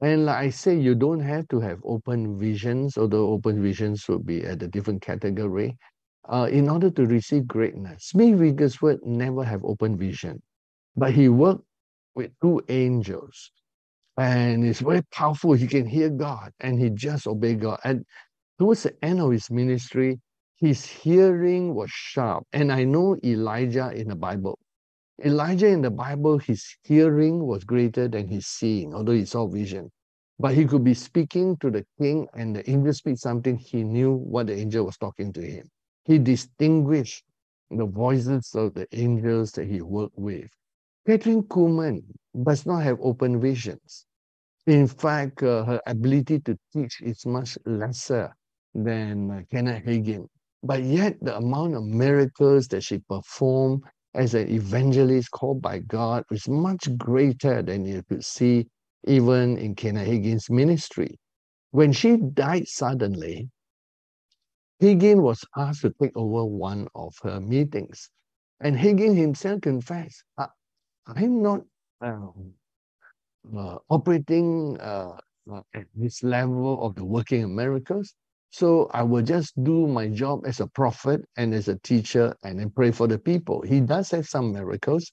And like I say, you don't have to have open visions, although open visions would be at a different category. Uh, in order to receive greatness, Smith Wigglesworth never have open vision, but he worked with two angels, and it's very powerful. He can hear God, and he just obey God. And towards the end of his ministry, his hearing was sharp. And I know Elijah in the Bible. Elijah in the Bible, his hearing was greater than his seeing, although he saw vision. But he could be speaking to the king, and the angel speaks something, he knew what the angel was talking to him. He distinguished the voices of the angels that he worked with. Kathryn Kuhlman does not have open visions. In fact, uh, her ability to teach is much lesser than uh, Kenneth Hagin. But yet, the amount of miracles that she performed as an evangelist called by God was much greater than you could see even in Kenneth Hagin's ministry. When she died suddenly, Hagin was asked to take over one of her meetings. And Hagin himself confessed, I'm not uh, uh, operating uh, uh, at this level of the working of miracles. So I will just do my job as a prophet and as a teacher and then pray for the people. He does have some miracles,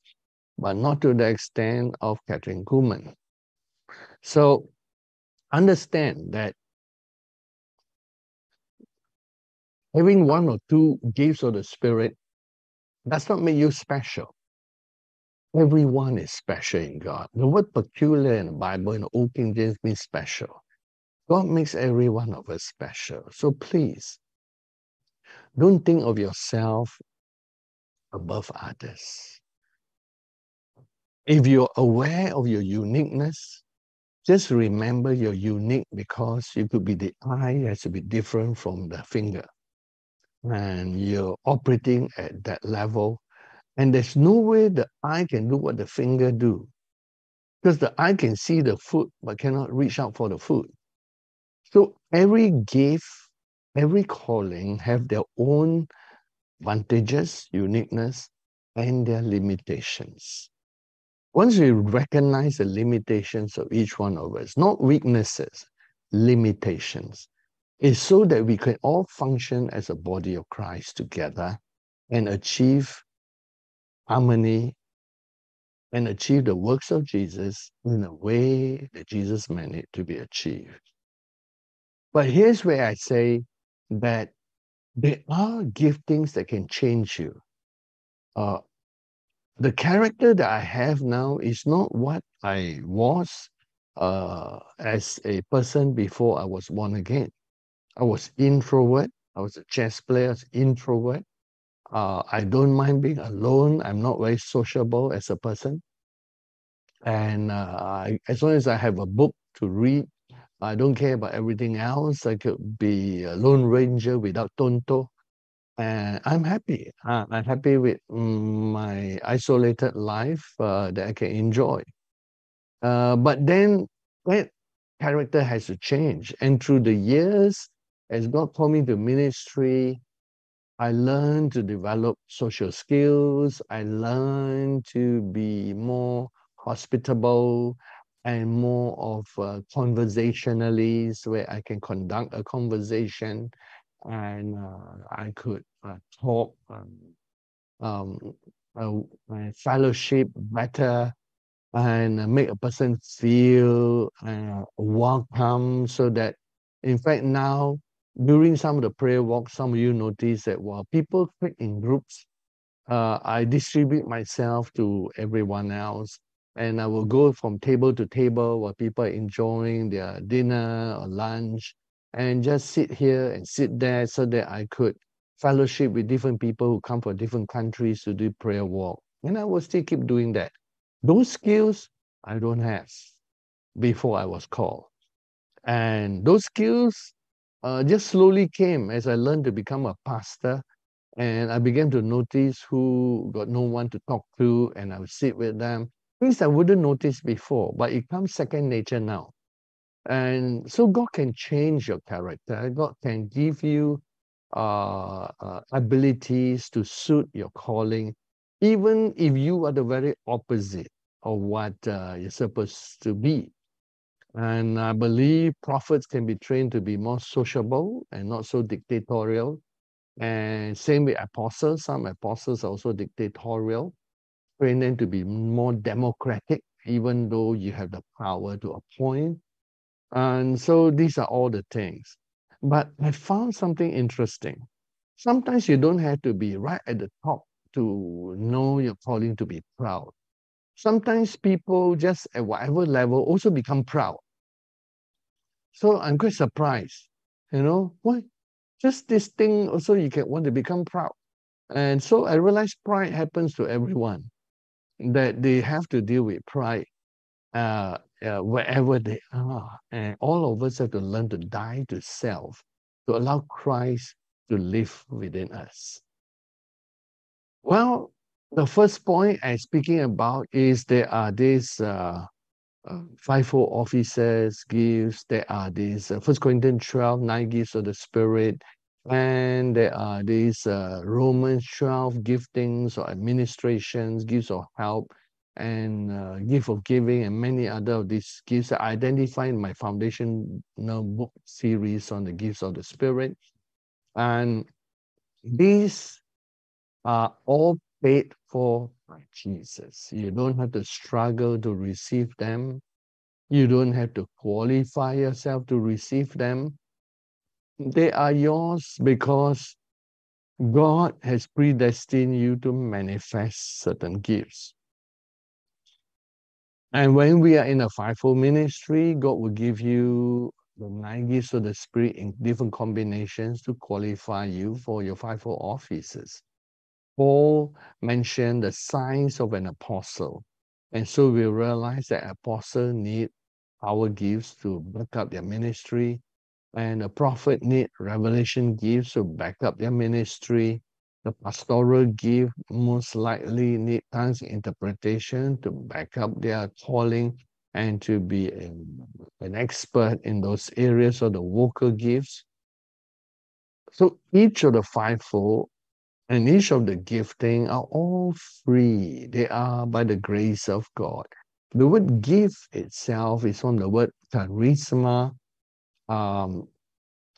but not to the extent of Kathryn Kuhlman. So understand that having one or two gifts of the Spirit does not make you special. Everyone is special in God. The word peculiar in the Bible in the Old King James means special. God makes every one of us special. So please, don't think of yourself above others. if you're aware of your uniqueness, just remember you're unique because you could be the eye has to be different from the finger. And you're operating at that level. And there's no way the eye can do what the finger do. Because the eye can see the food but cannot reach out for the food. So every gift, every calling have their own advantages, uniqueness, and their limitations. Once we recognize the limitations of each one of us, not weaknesses, limitations, is so that we can all function as a body of Christ together and achieve harmony and achieve the works of Jesus in a way that Jesus meant it to be achieved. But here's where I say that there are giftings that can change you. Uh, the character that I have now is not what I was uh, as a person before I was born again. I was introvert. I was a chess player, I was introvert. Uh, I don't mind being alone. I'm not very sociable as a person. And uh, I, as long as I have a book to read, I don't care about everything else. I could be a lone ranger without tonto and I'm happy. I'm happy with mm, my isolated life uh, that I can enjoy. Uh, but then that character has to change. And through the years, as God called me to ministry, I learned to develop social skills. I learned to be more hospitable and more of a conversationalist where I can conduct a conversation and uh, I could uh, talk um, um, uh, fellowship better and make a person feel uh, welcome so that in fact now during some of the prayer walks some of you notice that while people click in groups. Uh, i distribute myself to everyone else and i will go from table to table while people are enjoying their dinner or lunch and just sit here and sit there so that I could fellowship with different people who come from different countries to do prayer walk. And I will still keep doing that. Those skills I don't have before I was called. And those skills uh, just slowly came as I learned to become a pastor. And I began to notice who got no one to talk to, and I would sit with them. Things I wouldn't notice before, but it comes second nature now. And so God can change your character. God can give you uh, uh, abilities to suit your calling, even if you are the very opposite of what uh, you're supposed to be. And I believe prophets can be trained to be more sociable and not so dictatorial. And same with apostles. Some apostles are also dictatorial. Train them to be more democratic, even though you have the power to appoint and so these are all the things. But I found something interesting. Sometimes you don't have to be right at the top to know you're calling to be proud. Sometimes people just at whatever level also become proud. So I'm quite surprised, you know, what? Just this thing also you can want to become proud. And so I realized pride happens to everyone, that they have to deal with pride uh, uh, wherever they are. And all of us have to learn to die to self, to allow Christ to live within us. Well, the first point I'm speaking about is there are these uh, uh, fivefold offices, gifts, there are these uh, First Corinthians 12, nine gifts of the Spirit, and there are these uh, Romans 12 giftings or administrations, gifts of help, and uh, gift of giving and many other of these gifts I identify in my foundation book series on the gifts of the spirit. And these are all paid for by Jesus. You don't have to struggle to receive them. You don't have to qualify yourself to receive them. They are yours because God has predestined you to manifest certain gifts. And when we are in a fivefold ministry, God will give you the nine gifts of the Spirit in different combinations to qualify you for your fivefold offices. Paul mentioned the signs of an apostle, And so we realize that apostle need our gifts to back up their ministry, and a prophet need revelation gifts to back up their ministry. The pastoral gift most likely need tongues interpretation to back up their calling and to be an, an expert in those areas of the vocal gifts. So each of the fivefold and each of the gifting are all free. They are by the grace of God. The word gift itself is from the word charisma, um,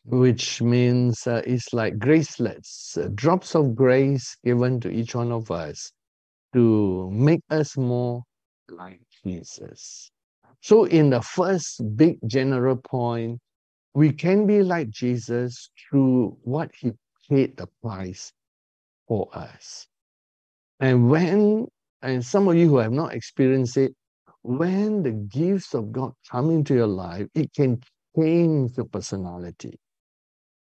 which means uh, it's like gracelets, uh, drops of grace given to each one of us to make us more like Jesus. So, in the first big general point, we can be like Jesus through what he paid the price for us. And when, and some of you who have not experienced it, when the gifts of God come into your life, it can change your personality.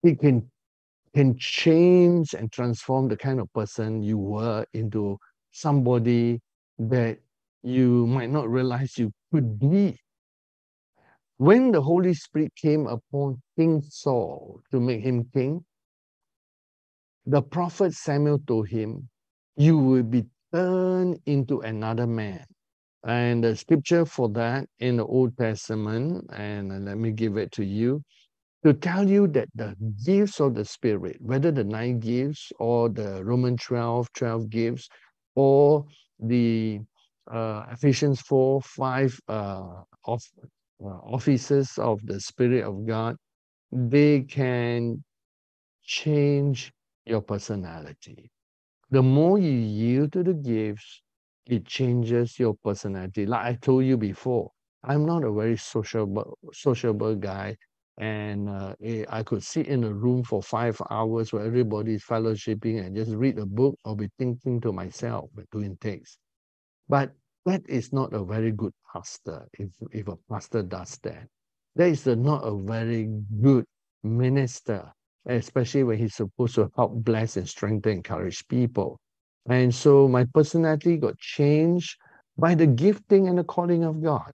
It can, can change and transform the kind of person you were into somebody that you might not realize you could be. When the Holy Spirit came upon King Saul to make him king, the prophet Samuel told him, You will be turned into another man. And the scripture for that in the Old Testament, and let me give it to you, to tell you that the gifts of the Spirit, whether the nine gifts or the Roman 12, 12 gifts, or the uh, Ephesians 4, 5 uh, of, uh, offices of the Spirit of God, they can change your personality. The more you yield to the gifts, it changes your personality. Like I told you before, I'm not a very sociable, sociable guy. And uh, eh, I could sit in a room for five hours where everybody is fellowshipping and just read a book or be thinking to myself, doing things. But that is not a very good pastor if, if a pastor does that. That is a, not a very good minister especially when he's supposed to help bless and strengthen, encourage people. And so my personality got changed by the gifting and the calling of God.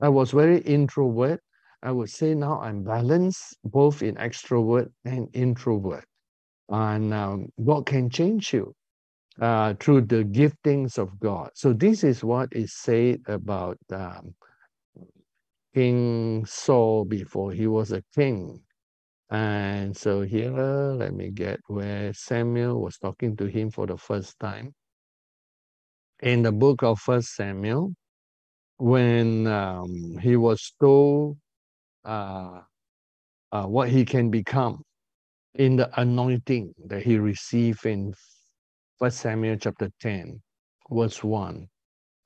I was very introvert. I would say now I'm balanced both in extrovert and introvert. And um, God can change you uh, through the giftings of God. So this is what is said about um, King Saul before he was a king. And so here, let me get where Samuel was talking to him for the first time. In the book of First Samuel, when um, he was told uh, uh, what he can become in the anointing that he received in First Samuel chapter 10, verse 1.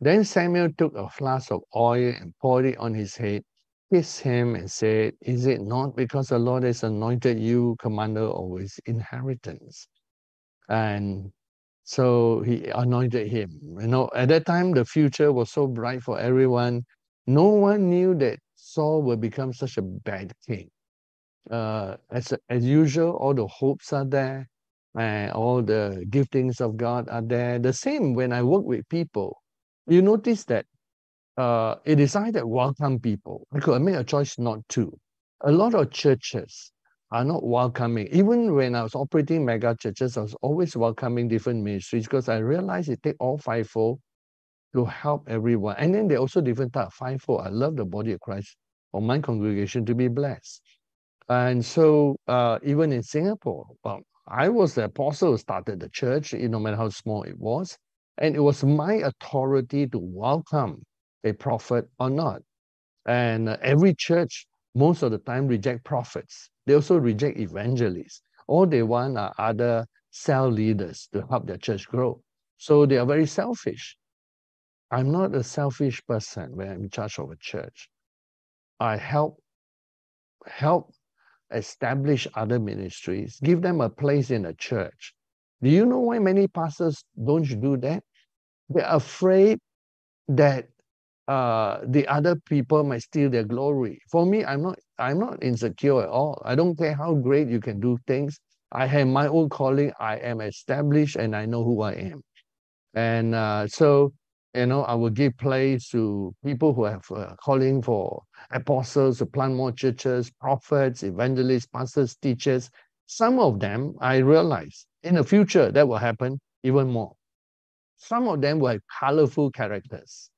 Then Samuel took a flask of oil and poured it on his head kissed him and said, Is it not because the Lord has anointed you commander of his inheritance? And so he anointed him. You know, at that time, the future was so bright for everyone. No one knew that Saul would become such a bad king. Uh, as, as usual, all the hopes are there, and all the giftings of God are there. The same when I work with people, you notice that uh, it is I that welcome people because I made a choice not to. A lot of churches are not welcoming. Even when I was operating mega churches, I was always welcoming different ministries because I realized it take all fivefold to help everyone. And then they also different type of fivefold. I love the body of Christ or my congregation to be blessed. And so uh, even in Singapore, well, I was the apostle who started the church, no matter how small it was. And it was my authority to welcome a prophet or not. And uh, every church, most of the time, reject prophets. They also reject evangelists. All they want are other cell leaders to help their church grow. So they are very selfish. I'm not a selfish person when I'm in charge of a church. I help help establish other ministries, give them a place in a church. Do you know why many pastors don't do that? They're afraid that uh, the other people might steal their glory. For me, I'm not I'm not insecure at all. I don't care how great you can do things. I have my own calling. I am established and I know who I am. And uh, so you know, I will give place to people who have uh, calling for apostles to plant more churches, prophets, evangelists, pastors, teachers. Some of them, I realize, in the future, that will happen even more. Some of them will have colorful characters,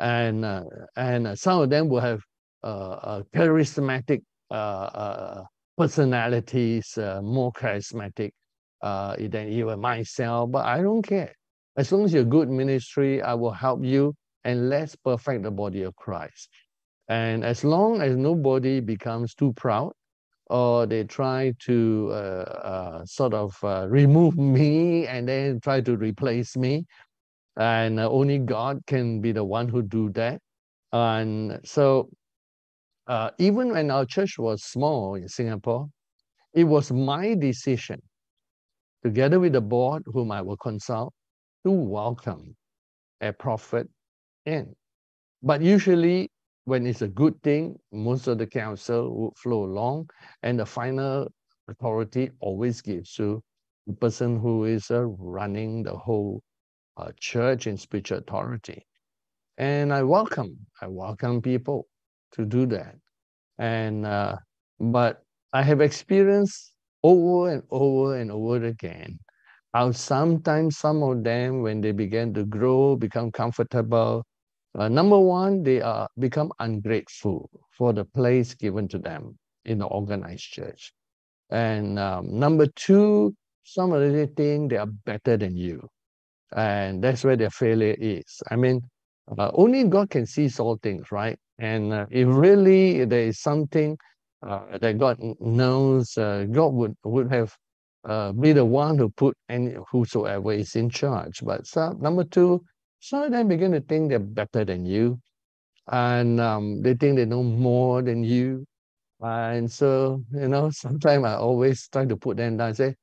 and uh, and uh, some of them will have uh, charismatic uh, uh, personalities, uh, more charismatic than even myself. But I don't care. As long as you're good ministry, I will help you and let's perfect the body of Christ. And as long as nobody becomes too proud or they try to uh, uh, sort of uh, remove me and then try to replace me, and only God can be the one who do that. And so uh, even when our church was small in Singapore, it was my decision, together with the board, whom I will consult, to welcome a prophet in. But usually, when it's a good thing, most of the council would flow along, and the final authority always gives to the person who is uh, running the whole uh, church in spiritual authority. And I welcome, I welcome people to do that. And uh, but I have experienced over and over and over again how sometimes some of them, when they begin to grow, become comfortable, uh, number one, they are become ungrateful for the place given to them in the organized church. And um, number two, some of them think they are better than you. And that's where their failure is. I mean, uh, only God can see all things, right? And uh, if really there is something uh, that God knows, uh, God would, would have uh, be the one who put any whosoever is in charge. But so, number two, some of them begin to think they're better than you, and um, they think they know more than you. And so, you know, sometimes I always try to put them down and say,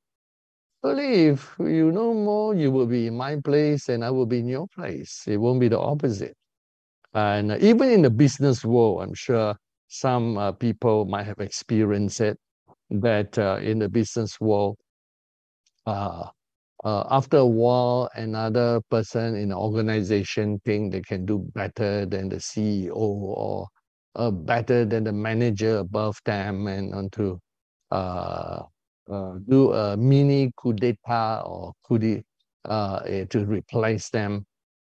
only if you know more, you will be in my place and I will be in your place. It won't be the opposite. And even in the business world, I'm sure some uh, people might have experienced it that uh, in the business world, uh, uh, after a while, another person in the organization think they can do better than the CEO or uh, better than the manager above them and on to uh, uh, do a mini coup d'etat or coup uh, eh, to replace them.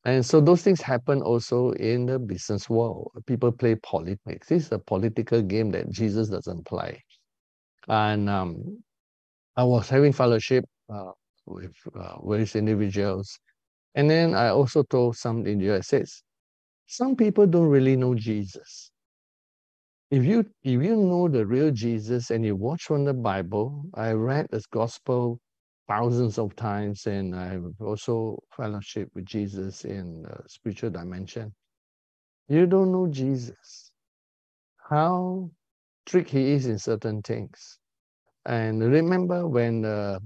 And so those things happen also in the business world. People play politics. This is a political game that Jesus doesn't play. And um, I was having fellowship uh, with uh, various individuals. And then I also told some individuals, I said, some people don't really know Jesus. If you if you know the real Jesus and you watch from the Bible, I read this gospel thousands of times, and I've also fellowship with Jesus in the spiritual dimension. You don't know Jesus, how strict he is in certain things. And remember when uh,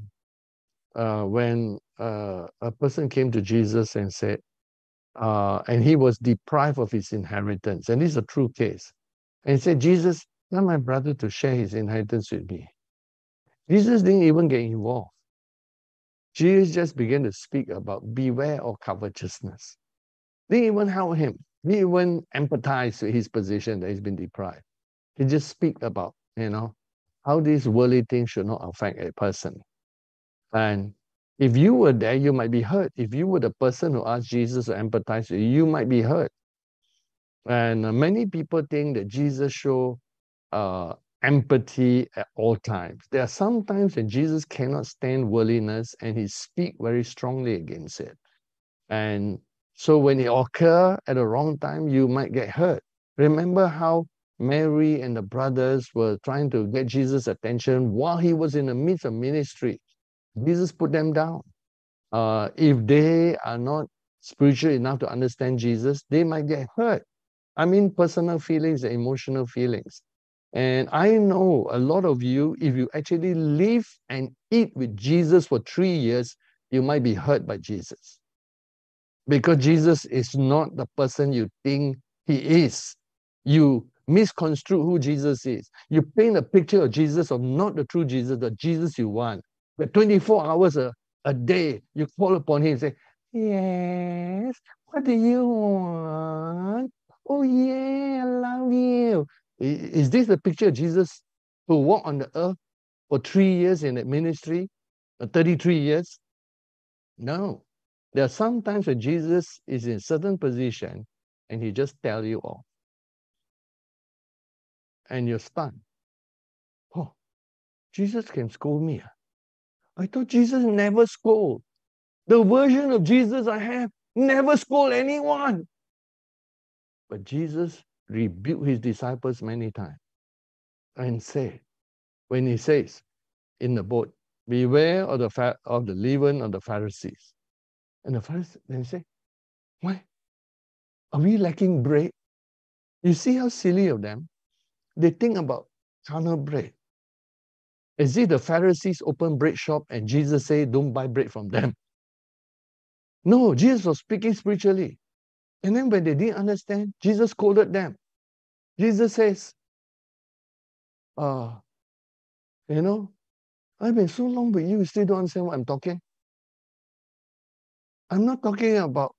uh, when uh, a person came to Jesus and said, uh, and he was deprived of his inheritance, and this is a true case. And said, Jesus, tell my brother to share his inheritance with me. Jesus didn't even get involved. Jesus just began to speak about beware of covetousness. Didn't even help him. Didn't even empathize with his position that he's been deprived. He just speak about, you know, how these worldly things should not affect a person. And if you were there, you might be hurt. If you were the person who asked Jesus to empathize you, you might be hurt. And uh, many people think that Jesus show uh, empathy at all times. There are some times when Jesus cannot stand worldliness and he speak very strongly against it. And so when it occur at the wrong time, you might get hurt. Remember how Mary and the brothers were trying to get Jesus' attention while he was in the midst of ministry. Jesus put them down. Uh, if they are not spiritual enough to understand Jesus, they might get hurt. I mean, personal feelings and emotional feelings. And I know a lot of you, if you actually live and eat with Jesus for three years, you might be hurt by Jesus. Because Jesus is not the person you think he is. You misconstrue who Jesus is. You paint a picture of Jesus of not the true Jesus, the Jesus you want. But 24 hours a, a day, you call upon him and say, Yes, What do you want? Oh, yeah, I love you. Is this the picture of Jesus who walked on the earth for three years in that ministry, uh, 33 years? No. There are some times when Jesus is in certain position and he just tell you off. And you're stunned. Oh, Jesus can scold me. I thought Jesus never scold. The version of Jesus I have never scold anyone. But Jesus rebuked his disciples many times and said, when he says in the boat, beware of the of the leaven of the Pharisees. And the Pharisees then say, Why? Are we lacking bread? You see how silly of them? They think about carnal bread. Is it the Pharisees open bread shop and Jesus say, Don't buy bread from them? No, Jesus was speaking spiritually. And then when they didn't understand, Jesus scolded them. Jesus says, uh, you know, I've been so long with you, you still don't understand what I'm talking. I'm not talking about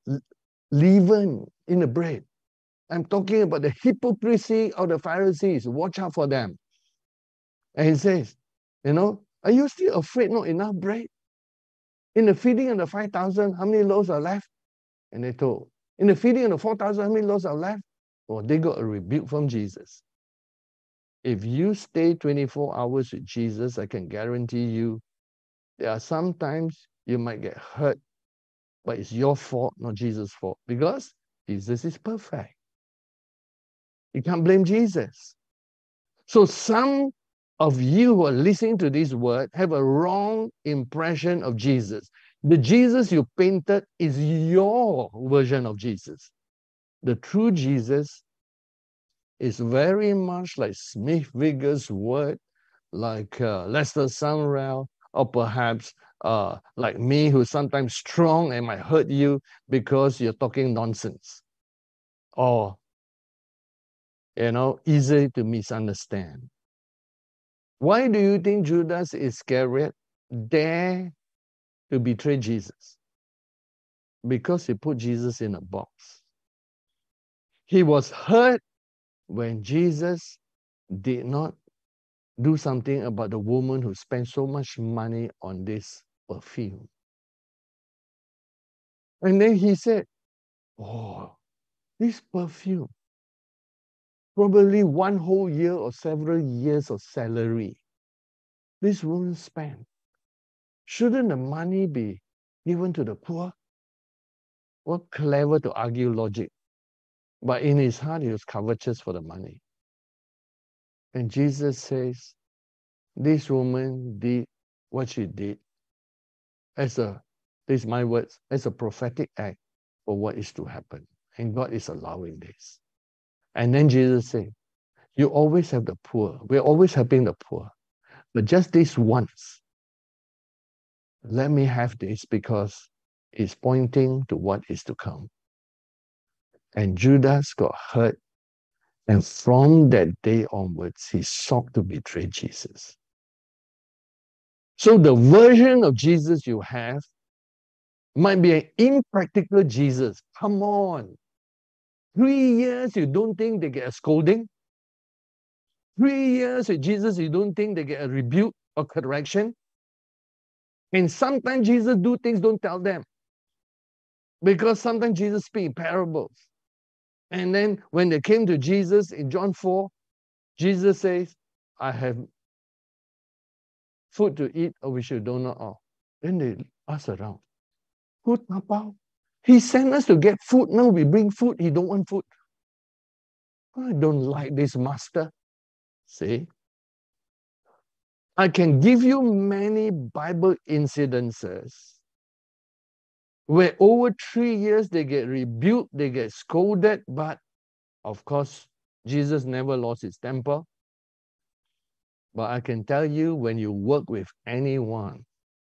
leaven in the bread. I'm talking about the hypocrisy of the Pharisees. Watch out for them. And he says, you know, are you still afraid not enough bread? In the feeding of the 5,000, how many loaves are left? And they told, in the feeding of the 4,000, how many loaves are left? Well, they got a rebuke from Jesus. If you stay 24 hours with Jesus, I can guarantee you, there are sometimes you might get hurt, but it's your fault, not Jesus' fault, because Jesus is perfect. You can't blame Jesus. So some of you who are listening to this word have a wrong impression of Jesus. The Jesus you painted is your version of Jesus. The true Jesus is very much like Smith Wigglesworth's word, like uh, Lester Sumrall, or perhaps uh, like me, who's sometimes strong and might hurt you because you're talking nonsense. Or, you know, easy to misunderstand. Why do you think Judas Iscariot dare to betray Jesus? Because he put Jesus in a box. He was hurt when Jesus did not do something about the woman who spent so much money on this perfume. And then he said, Oh, this perfume, probably one whole year or several years of salary, this woman spent. Shouldn't the money be given to the poor? What clever to argue logic. But in his heart, he was covetous for the money. And Jesus says, this woman did what she did as a, these my words, as a prophetic act for what is to happen. And God is allowing this. And then Jesus said, you always have the poor. We're always helping the poor. But just this once, let me have this because it's pointing to what is to come. And Judas got hurt. And from that day onwards, he sought to betray Jesus. So the version of Jesus you have might be an impractical Jesus. Come on. Three years, you don't think they get a scolding? Three years with Jesus, you don't think they get a rebuke or correction? And sometimes Jesus do things, don't tell them. Because sometimes Jesus speak parables. And then when they came to Jesus in John 4, Jesus says, I have food to eat or we should donate all. Then they ask around, who tapao? He sent us to get food. Now we bring food. He don't want food. I don't like this master. See? I can give you many Bible incidences where over three years they get rebuked, they get scolded, but of course, Jesus never lost his temper. But I can tell you when you work with anyone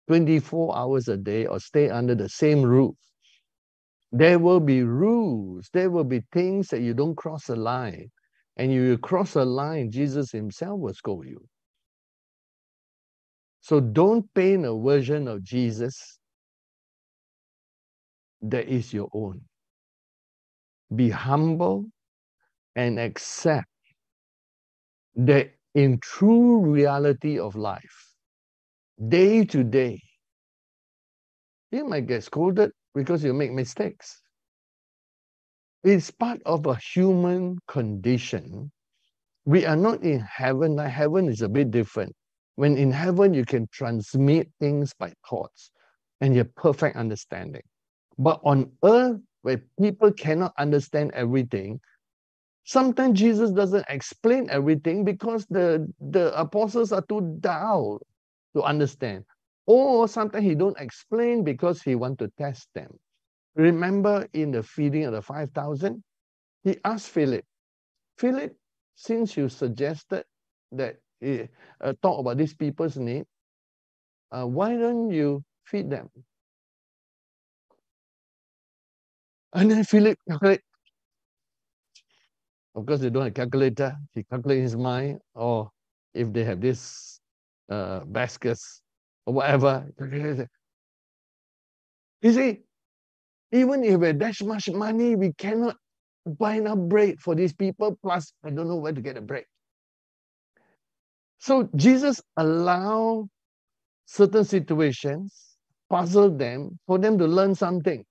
24 hours a day or stay under the same roof, there will be rules, there will be things that you don't cross a line. And you cross a line, Jesus himself will scold you. So don't paint a version of Jesus that is your own. be humble, and accept that in true reality of life, day to day, you might get scolded because you make mistakes. It's part of a human condition. We are not in heaven. Like heaven is a bit different. When in heaven, you can transmit things by thoughts and you have perfect understanding. But on earth, where people cannot understand everything, sometimes Jesus doesn't explain everything because the, the apostles are too dull to understand. Or sometimes he don't explain because he want to test them. Remember in the feeding of the 5,000? He asked Philip, Philip, since you suggested that uh, talk about these people's need, uh, why don't you feed them? And then Philip calculate. Of course, they don't have a calculator. He calculates his mind, or if they have this uh, baskets or whatever. You see, even if we have that much money, we cannot buy enough bread for these people. Plus, I don't know where to get the bread. So Jesus allowed certain situations, puzzle them for them to learn something.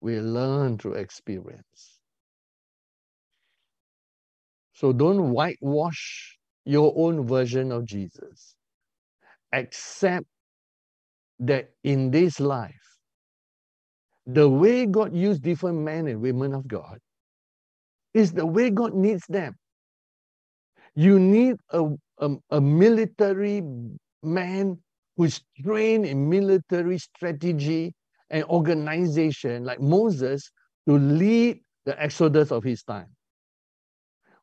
We learn through experience. So don't whitewash your own version of Jesus. Accept that in this life, the way God used different men and women of God is the way God needs them. You need a, a, a military man who's trained in military strategy and organization like Moses to lead the exodus of his time.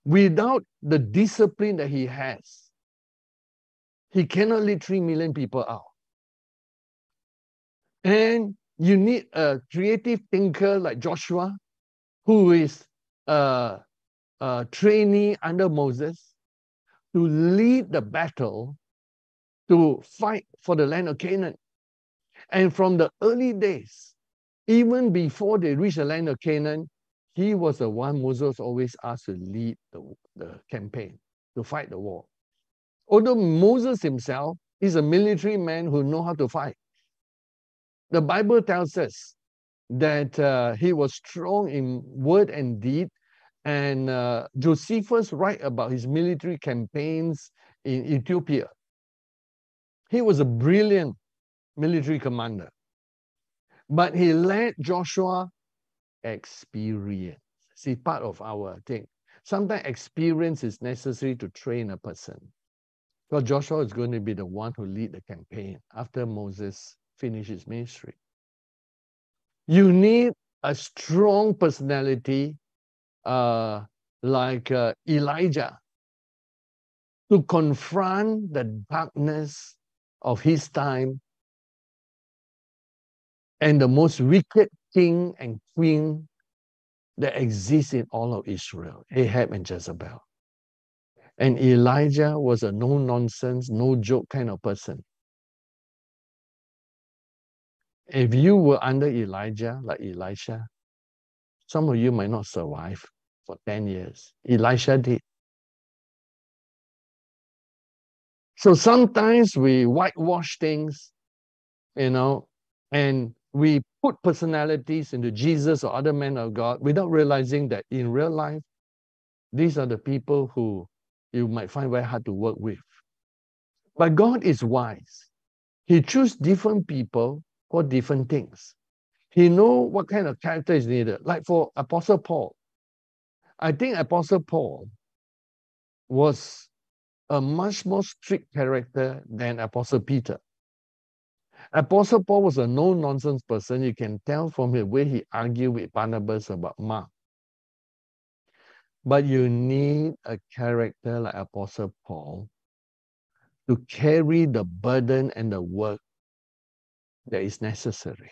Without the discipline that he has, he cannot lead 3 million people out. And you need a creative thinker like Joshua, who is a, a trainee under Moses, to lead the battle to fight for the land of Canaan. And from the early days, even before they reached the land of Canaan, he was the one Moses always asked to lead the, the campaign, to fight the war. Although Moses himself is a military man who know how to fight. The Bible tells us that uh, he was strong in word and deed, and uh, Josephus write about his military campaigns in Ethiopia. He was a brilliant military commander, but he led Joshua experience. See, part of our thing. Sometimes experience is necessary to train a person. So Joshua is going to be the one who lead the campaign after Moses finishes ministry. You need a strong personality uh, like uh, Elijah to confront the darkness of his time and the most wicked king and queen that exists in all of Israel, Ahab and Jezebel. And Elijah was a no nonsense, no joke kind of person. If you were under Elijah, like Elisha, some of you might not survive for 10 years. Elisha did. So sometimes we whitewash things, you know, and we put personalities into Jesus or other men of God without realizing that in real life, these are the people who you might find very hard to work with. But God is wise. He chooses different people for different things. He know what kind of character is needed. Like for Apostle Paul, I think Apostle Paul was a much more strict character than Apostle Peter. Apostle Paul was a no-nonsense person. You can tell from the way he argued with Barnabas about Mark. But you need a character like Apostle Paul to carry the burden and the work that is necessary.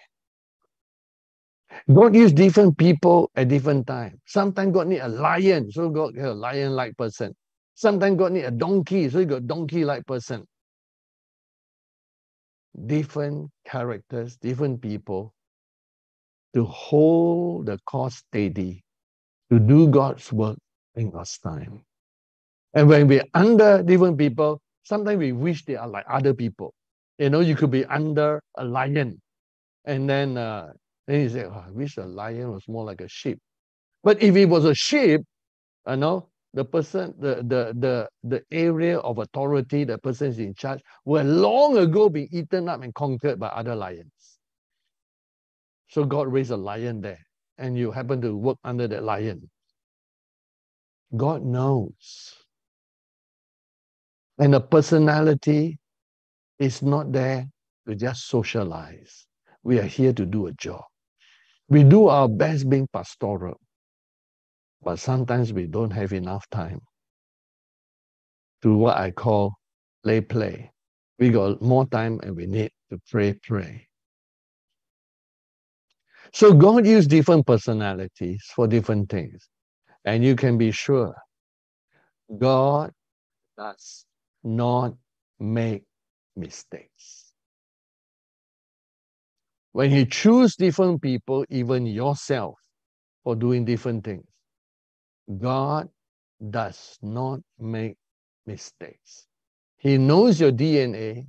God use different people at different times. Sometimes God need a lion, so God a lion-like person. Sometimes God need a donkey, so you got donkey-like person. Different characters, different people to hold the cause steady to do God's work in God's time. And when we're under different people, sometimes we wish they are like other people. You know, you could be under a lion. And then uh, then he said, oh, I wish a lion was more like a sheep. But if it was a sheep, you know, the person, the the the the area of authority, the person is in charge, were long ago be eaten up and conquered by other lions. So God raised a lion there, and you happen to work under that lion. God knows. And the personality is not there to just socialize. We are here to do a job. We do our best being pastoral, but sometimes we don't have enough time to what I call lay play. We got more time and we need to pray, pray. So God used different personalities for different things. And you can be sure God does not make mistakes. When He chooses different people, even yourself, for doing different things, God does not make mistakes. He knows your DNA,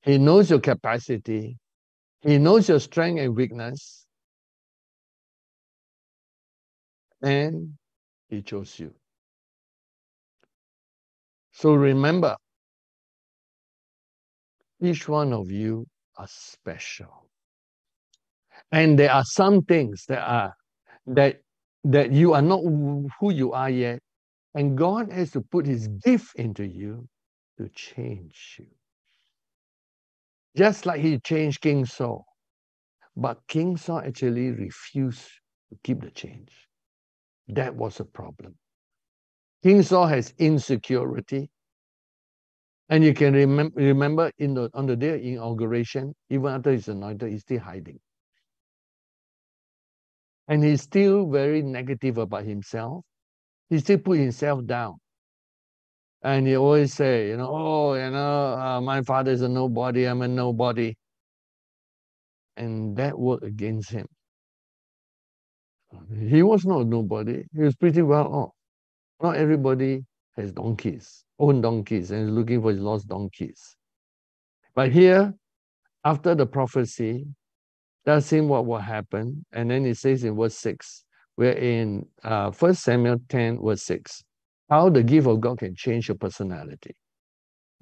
He knows your capacity, He knows your strength and weakness, and He chose you. So remember, each one of you are special. And there are some things that are that that you are not who you are yet. And God has to put his gift into you to change you. Just like he changed King Saul. But King Saul actually refused to keep the change. That was a problem. King Saul has insecurity. And you can remem- remember in the, on the day of inauguration, even after he's anointed, he's still hiding. And he's still very negative about himself. He still put himself down. And he always say, you know, oh, you know, uh, my father is a nobody, I'm a nobody. And that worked against him. He was not nobody. He was pretty well off. Not everybody has donkeys, own donkeys, and is looking for his lost donkeys. But here, after the prophecy, that's him what will happen. And then it says in verse 6, we're in uh, 1 Samuel 10, verse 6, how the gift of God can change your personality.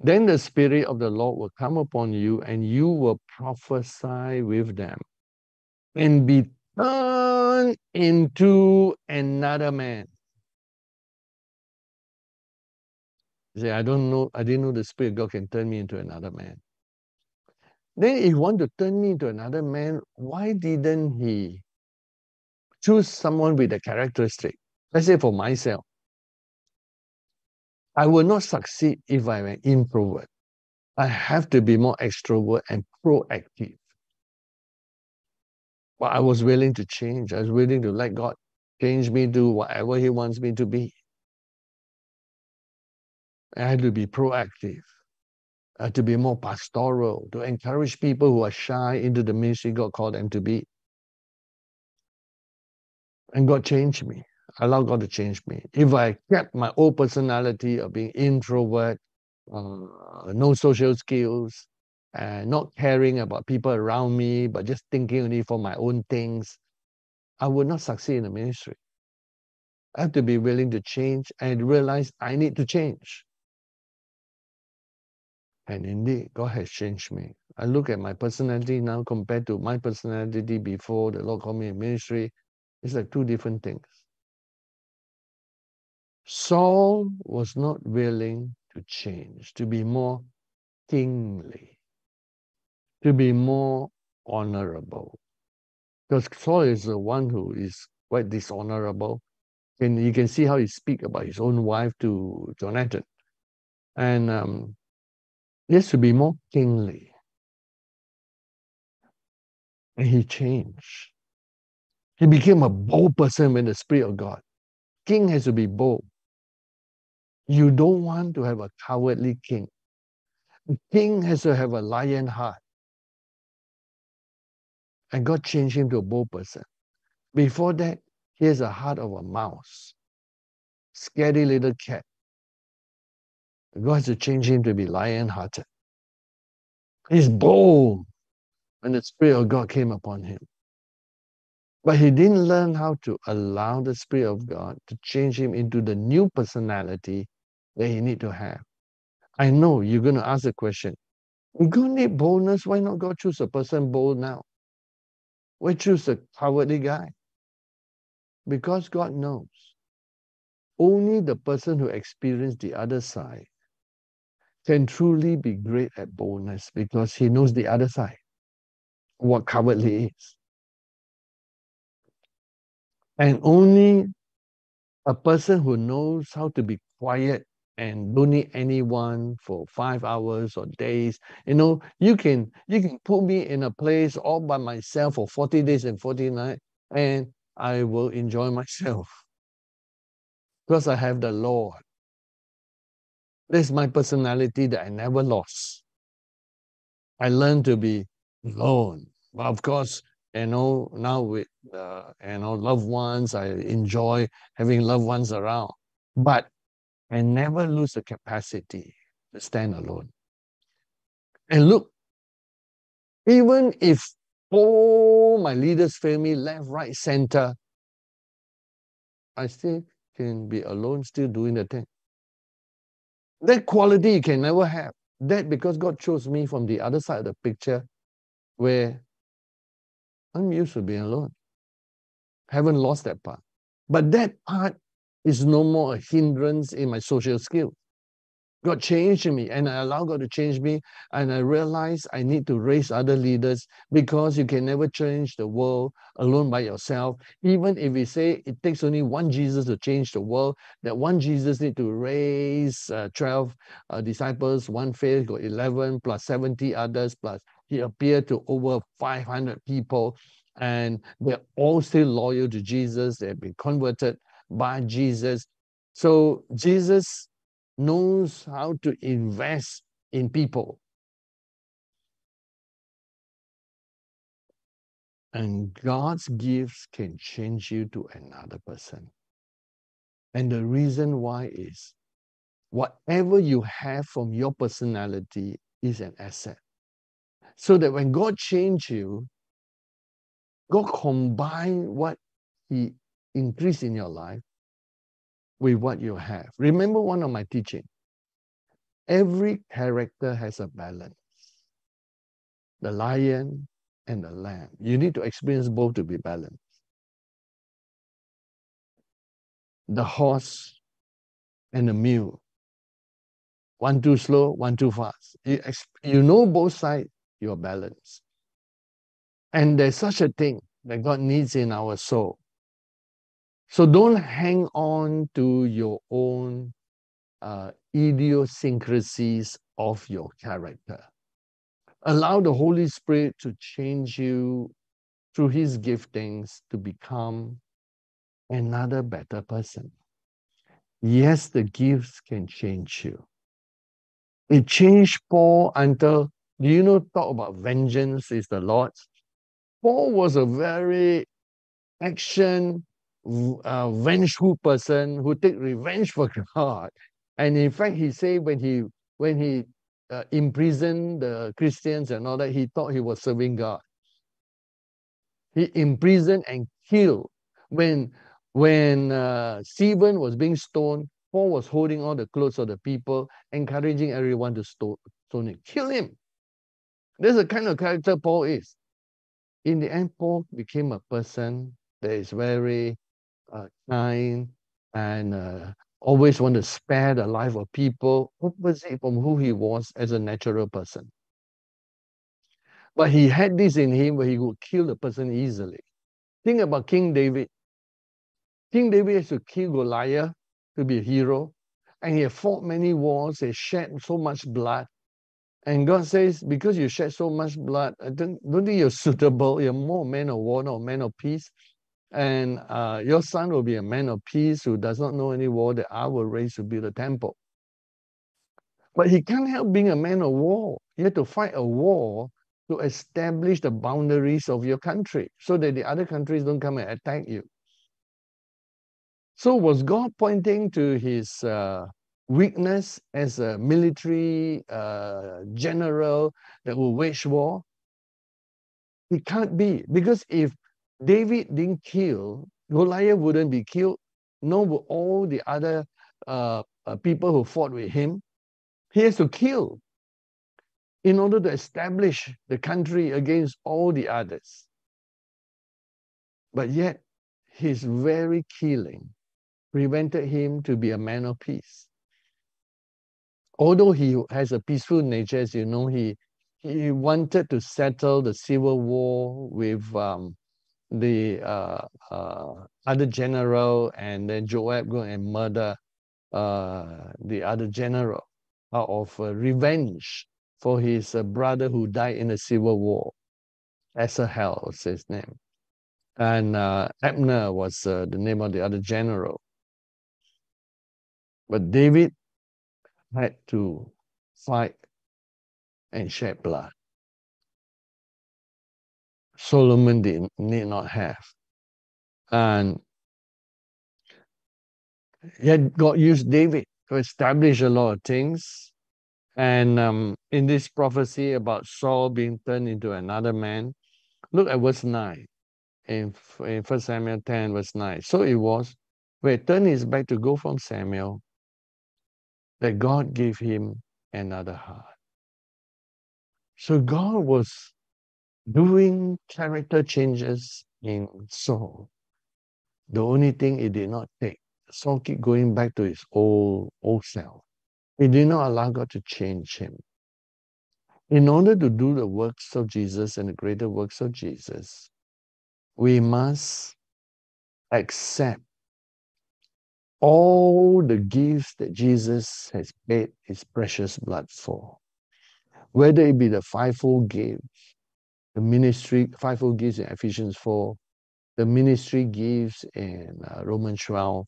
Then the Spirit of the Lord will come upon you, and you will prophesy with them and be turned into another man. Say, I don't know, I didn't know the Spirit of God can turn me into another man. Then, if he want to turn me into another man, why didn't he choose someone with a characteristic? Let's say for myself, I will not succeed if I'm an introvert. I have to be more extrovert and proactive. But I was willing to change. I was willing to let God change me to whatever He wants me to be. I had to be proactive, uh, to be more pastoral, to encourage people who are shy into the ministry God called them to be. And God changed me. I allow God to change me. If I kept my old personality of being introvert, uh, no social skills, and not caring about people around me, but just thinking only for my own things, I would not succeed in the ministry. I have to be willing to change and realize I need to change. And indeed, God has changed me. I look at my personality now compared to my personality before the Lord called me in ministry. It's like two different things. Saul was not willing to change, to be more kingly, to be more honorable. Because Saul is the one who is quite dishonorable. And you can see how he speak about his own wife to Jonathan. And um, has to be more kingly. And he changed. He became a bold person with the Spirit of God. King has to be bold. You don't want to have a cowardly king. King has to have a lion heart. And God changed him to a bold person. Before that, he has a heart of a mouse. Scary little cat. God has to change him to be lion-hearted. He's bold when the Spirit of God came upon him. But he didn't learn how to allow the Spirit of God to change him into the new personality that he need to have. I know you're going to ask the question, God need boldness, why not God choose a person bold now? Why choose a cowardly guy? Because God knows only the person who experienced the other side can truly be great at boldness because he knows the other side, what cowardly is. And only a person who knows how to be quiet and don't need anyone for five hours or days. You know, you can you can put me in a place all by myself for 40 days and 40 nights, and I will enjoy myself. Because I have the Lord. This is my personality that I never lost. I learned to be alone. But of course, you know, now with uh, you know loved ones, I enjoy having loved ones around. But I never lose the capacity to stand alone. And look, even if all my leaders fail me left, right, center, I still can be alone, still doing the thing. That quality you can never have. That because God chose me from the other side of the picture where I'm used to being alone. Haven't lost that part. But that part is no more a hindrance in my social skills. God changed me and I allow God to change me. And I realize I need to raise other leaders because you can never change the world alone by yourself. Even if we say it takes only one Jesus to change the world, that one Jesus need to raise uh, 12 uh, disciples, one faith, got 11 plus 70 others, plus he appeared to over 500 people. And they're all still loyal to Jesus. They've been converted by Jesus. So Jesus knows how to invest in people. And God's gifts can change you to another person. And the reason why is whatever you have from your personality is an asset. So that when God change you, God combine what He increased in your life with what you have. Remember one of my teaching. Every character has a balance. The lion and the lamb. You need to experience both to be balanced. The horse and the mule. One too slow, one too fast. You, you know both sides, you're balanced. And there's such a thing that God needs in our soul. So don't hang on to your own uh, idiosyncrasies of your character. Allow the Holy Spirit to change you through his giftings to become another better person. Yes, the gifts can change you. It changed Paul until, do you know, talk about vengeance is the Lord's? Paul was a very action uh, vengeful person who take revenge for God. And in fact, he said when he when he uh, imprisoned the Christians and all that, he thought he was serving God. He imprisoned and killed. When when uh, Stephen was being stoned, Paul was holding all the clothes of the people, encouraging everyone to stone, stone him. Kill him. That's the kind of character Paul is. In the end, Paul became a person that is very kind and uh, always want to spare the life of people, opposite from who he was as a natural person. But he had this in him where he would kill the person easily. Think about King David. King David has to kill Goliath to be a hero, and he had fought many wars, he shed so much blood. And God says, because you shed so much blood, I don't, don't think you're suitable. You're more man of war, not man of peace. And uh, your son will be a man of peace who does not know any war that I will raise to build a temple. But he can't help being a man of war. You have to fight a war to establish the boundaries of your country so that the other countries don't come and attack you. So was God pointing to his uh, weakness as a military uh, general that will wage war? It can't be because if David didn't kill, Goliath wouldn't be killed, nor would all the other uh, uh, people who fought with him. He has to kill in order to establish the country against all the others. But yet, his very killing prevented him to be a man of peace. Although he has a peaceful nature, as you know, he he wanted to settle the civil war with um, the uh, uh, other general, and then Joab go and murder uh, the other general out of uh, revenge for his uh, brother who died in the civil war. Asahel was his name. And uh, Abner was the name of the other general. But David had to fight and shed blood. Solomon did need not have. And yet God used David to establish a lot of things. And um, in this prophecy about Saul being turned into another man, look at verse 9 in, in 1 Samuel 10, verse 9. So it was, he turned his back to go from Samuel, that God gave him another heart. So God was doing character changes in Saul. The only thing it did not take, Saul keep going back to his old old self. He did not allow God to change him. In order to do the works of Jesus and the greater works of Jesus, we must accept all the gifts that Jesus has paid his precious blood for whether it be the fivefold gifts, the ministry, fivefold gifts in Ephesians 4, the ministry gifts in uh, Romans 12,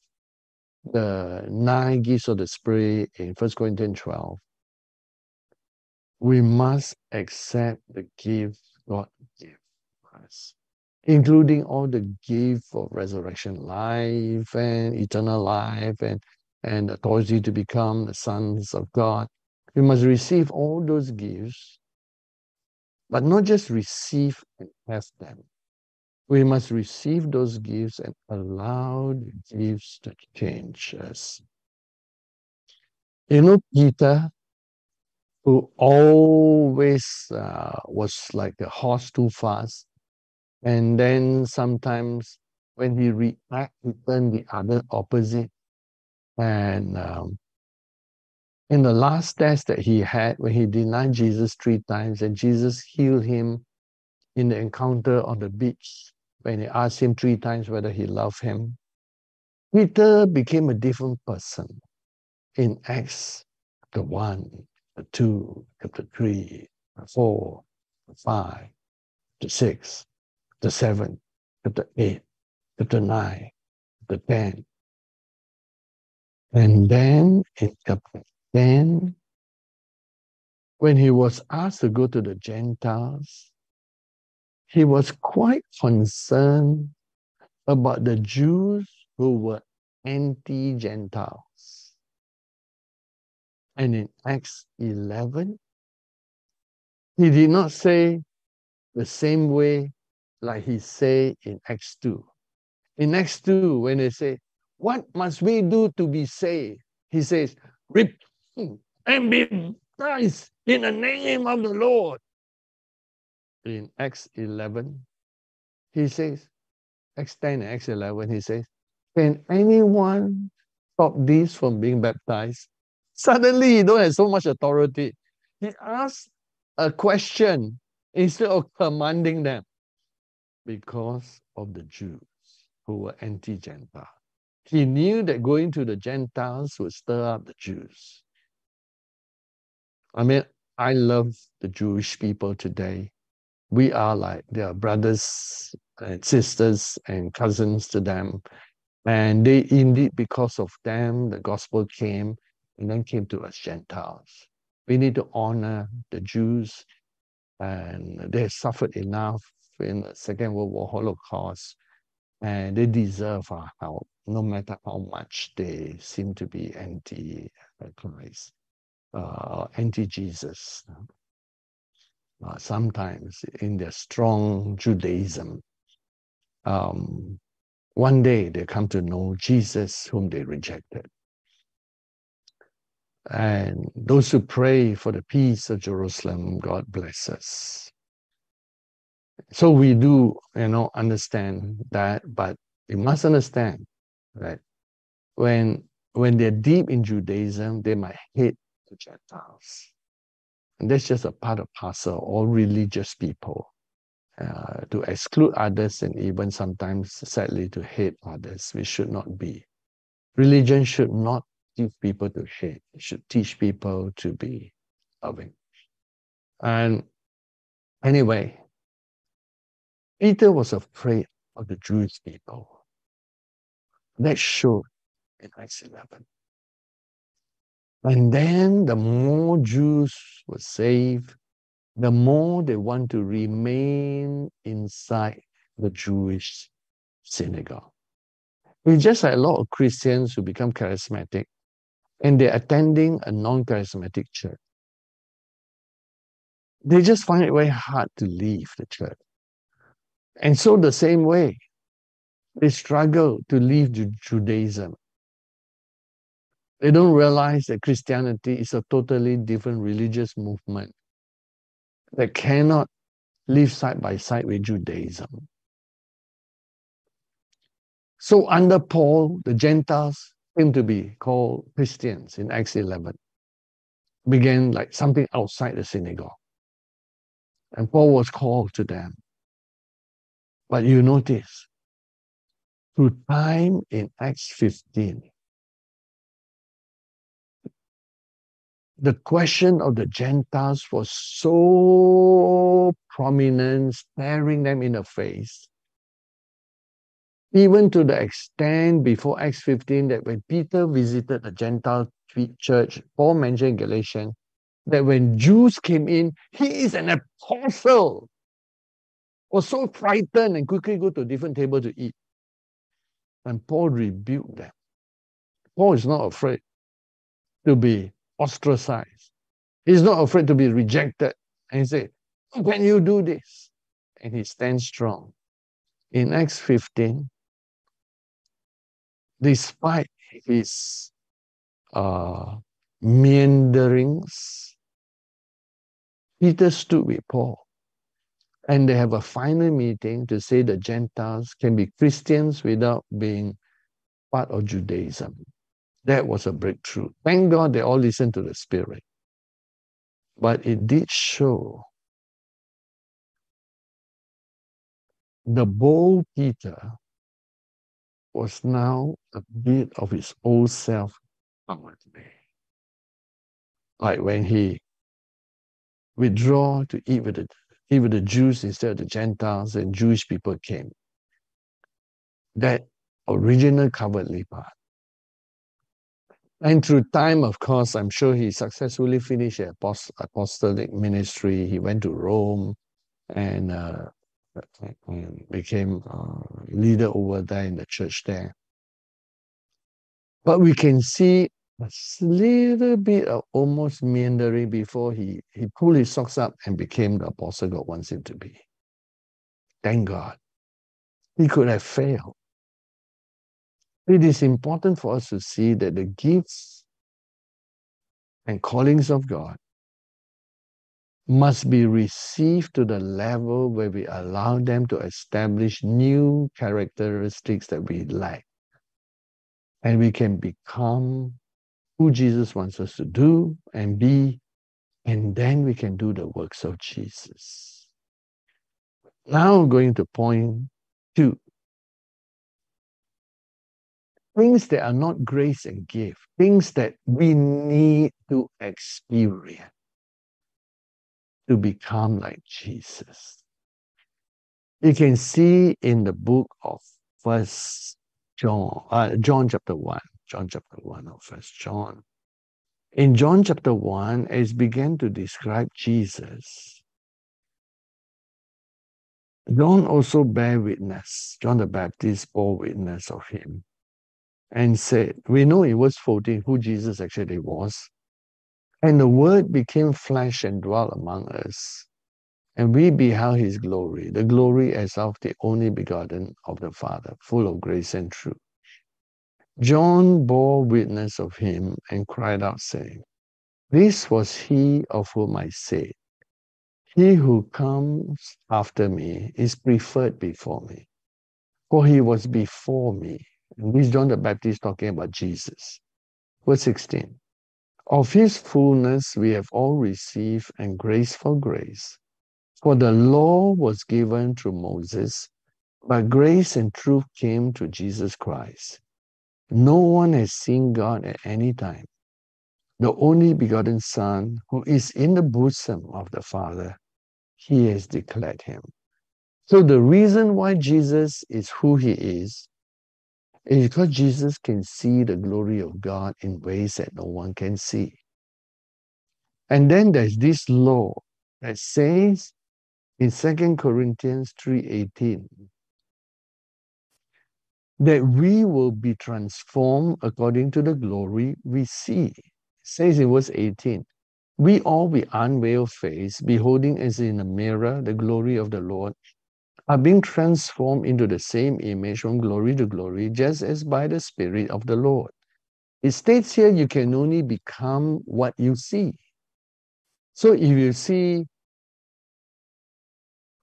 the nine gifts of the Spirit in 1 Corinthians 12, we must accept the gift God gave us, including all the gift of resurrection life and eternal life and, and authority to become the sons of God. We must receive all those gifts, but not just receive and have them. We must receive those gifts and allow the gifts to change us. You know, Peter, who always uh, was like a horse too fast, and then sometimes when he react, he turn the other opposite, and um, in the last test that he had when he denied Jesus three times and Jesus healed him in the encounter on the beach when he asked him three times whether he loved him, Peter became a different person in Acts chapter 1, chapter 2, chapter 3, chapter 4, chapter 5, chapter 6, chapter 7, chapter 8, chapter 9, chapter 10. And then in chapter then, when he was asked to go to the Gentiles, he was quite concerned about the Jews who were anti Gentiles. And in Acts 11, he did not say the same way like he said in Acts 2. In Acts 2, when they say, What must we do to be saved? He says, and be baptized in the name of the Lord. In Acts 11, he says, Acts 10 and Acts 11, he says, Can anyone stop these from being baptized? Suddenly, he don't have so much authority. He asks a question instead of commanding them because of the Jews who were anti-Gentile. He knew that going to the Gentiles would stir up the Jews. I mean, I love the Jewish people today. We are like their brothers and sisters and cousins to them. And they indeed, because of them, the gospel came and then came to us Gentiles. We need to honor the Jews, and they suffered enough in the Second World War Holocaust. and they deserve our help, no matter how much they seem to be anti-Christ, uh, anti-Jesus. Uh, sometimes in their strong Judaism, um, one day they come to know Jesus whom they rejected. And those who pray for the peace of Jerusalem, God bless us. So we do, you know, understand that, but you must understand that when when they're deep in Judaism, they might hate Gentiles. And that's just a part of parcel, all religious people. Uh, to exclude others and even sometimes, sadly, to hate others, we should not be. Religion should not teach people to hate. It should teach people to be loving. And anyway, Peter was afraid of the Jewish people. That showed in Acts 11. And then the more Jews were saved, the more they want to remain inside the Jewish synagogue. It's just like a lot of Christians who become charismatic and they're attending a non charismatic church. They just find it very hard to leave the church. And so, the same way, they struggle to leave Judaism. They don't realize that Christianity is a totally different religious movement that cannot live side by side with Judaism. So, under Paul, the Gentiles came to be called Christians in Acts 11, began like something outside the synagogue. And Paul was called to them. But you notice, through time in Acts 15, the question of the Gentiles was so prominent, staring them in the face even to the extent before Acts 15 that when Peter visited the Gentile church, Paul mentioned in Galatians, that when Jews came in, he is an apostle. Was so frightened and quickly go to a different table to eat. And Paul rebuked them. Paul is not afraid to be ostracized. He's not afraid to be rejected. And he said, How can you do this? And he stands strong. In Acts 15, despite his uh, meanderings, Peter stood with Paul. And they have a final meeting to say the Gentiles can be Christians without being part of Judaism. That was a breakthrough. Thank God they all listened to the Spirit. But it did show the bold Peter was now a bit of his old self. Like when he withdraw to eat with the eat with the Jews instead of the Gentiles and Jewish people came. That original cowardly part. And through time, of course, I'm sure he successfully finished the apostolic ministry. He went to Rome and uh, and became a leader over there in the church there. But we can see a little bit of almost meandering before he, he pulled his socks up and became the apostle God wants him to be. Thank God. He could have failed. It is important for us to see that the gifts and callings of God must be received to the level where we allow them to establish new characteristics that we lack. And we can become who Jesus wants us to do and be, and then we can do the works of Jesus. Now, going to point two things that are not grace and gift, things that we need to experience to become like Jesus. You can see in the book of First John, uh, John chapter one, John chapter one of First John. In John chapter one, as began to describe Jesus, John also bear witness. John the Baptist bore witness of him and said, We know it was 14 who Jesus actually was. And the word became flesh and dwelt among us. And we beheld his glory, the glory as of the only begotten of the Father, full of grace and truth. John bore witness of him and cried out, saying, This was he of whom I said, He who comes after me is preferred before me, for he was before me. And John the Baptist talking about Jesus. Verse 16 Of his fullness we have all received, and grace for grace. For the law was given through Moses, but grace and truth came to Jesus Christ. No one has seen God at any time. The only begotten Son, who is in the bosom of the Father, he has declared him. So the reason why Jesus is who he is is because Jesus can see the glory of God in ways that no one can see. And then there's this law that says in 2 Corinthians 3:18 that we will be transformed according to the glory we see. It says in verse 18, we all with unveiled face, beholding as in a mirror the glory of the Lord, are being transformed into the same image from glory to glory, just as by the Spirit of the Lord. It states here you can only become what you see. So if you see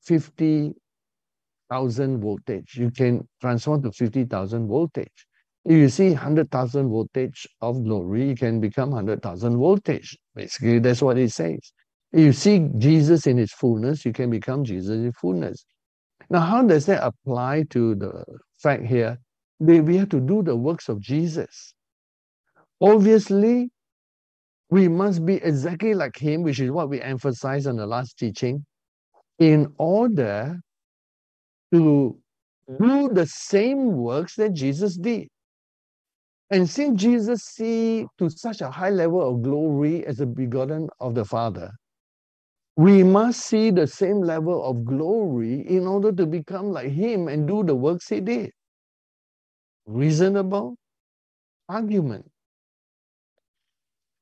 50,000 voltage. You can transform to 50,000 voltage. If you see 100,000 voltage of glory, you can become 100,000 voltage. Basically, that's what it says. If you see Jesus in his fullness, you can become Jesus in fullness. Now, how does that apply to the fact here that we have to do the works of Jesus? Obviously, we must be exactly like him, which is what we emphasized on the last teaching in order to do the same works that Jesus did. And since Jesus see to such a high level of glory as the begotten of the Father, we must see the same level of glory in order to become like him and do the works he did. Reasonable argument.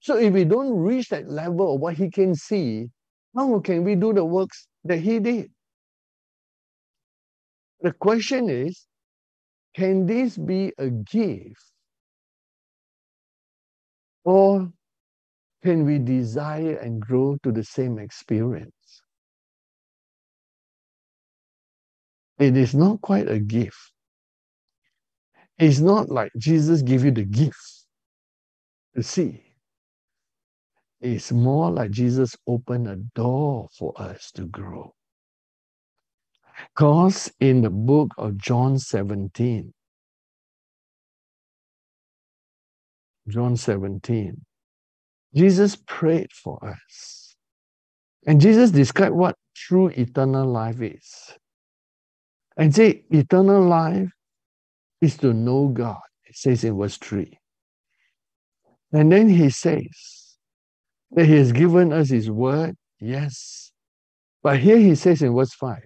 So if we don't reach that level of what he can see, how can we do the works that he did? The question is, can this be a gift? Or can we desire and grow to the same experience? It is not quite a gift. It's not like Jesus gave you the gift to see. It's more like Jesus opened a door for us to grow. Because in the book of John 17, John 17, Jesus prayed for us. And Jesus described what true eternal life is. And say, eternal life is to know God. It says in verse 3. And then he says, that he has given us his word, yes. But here he says in verse 5,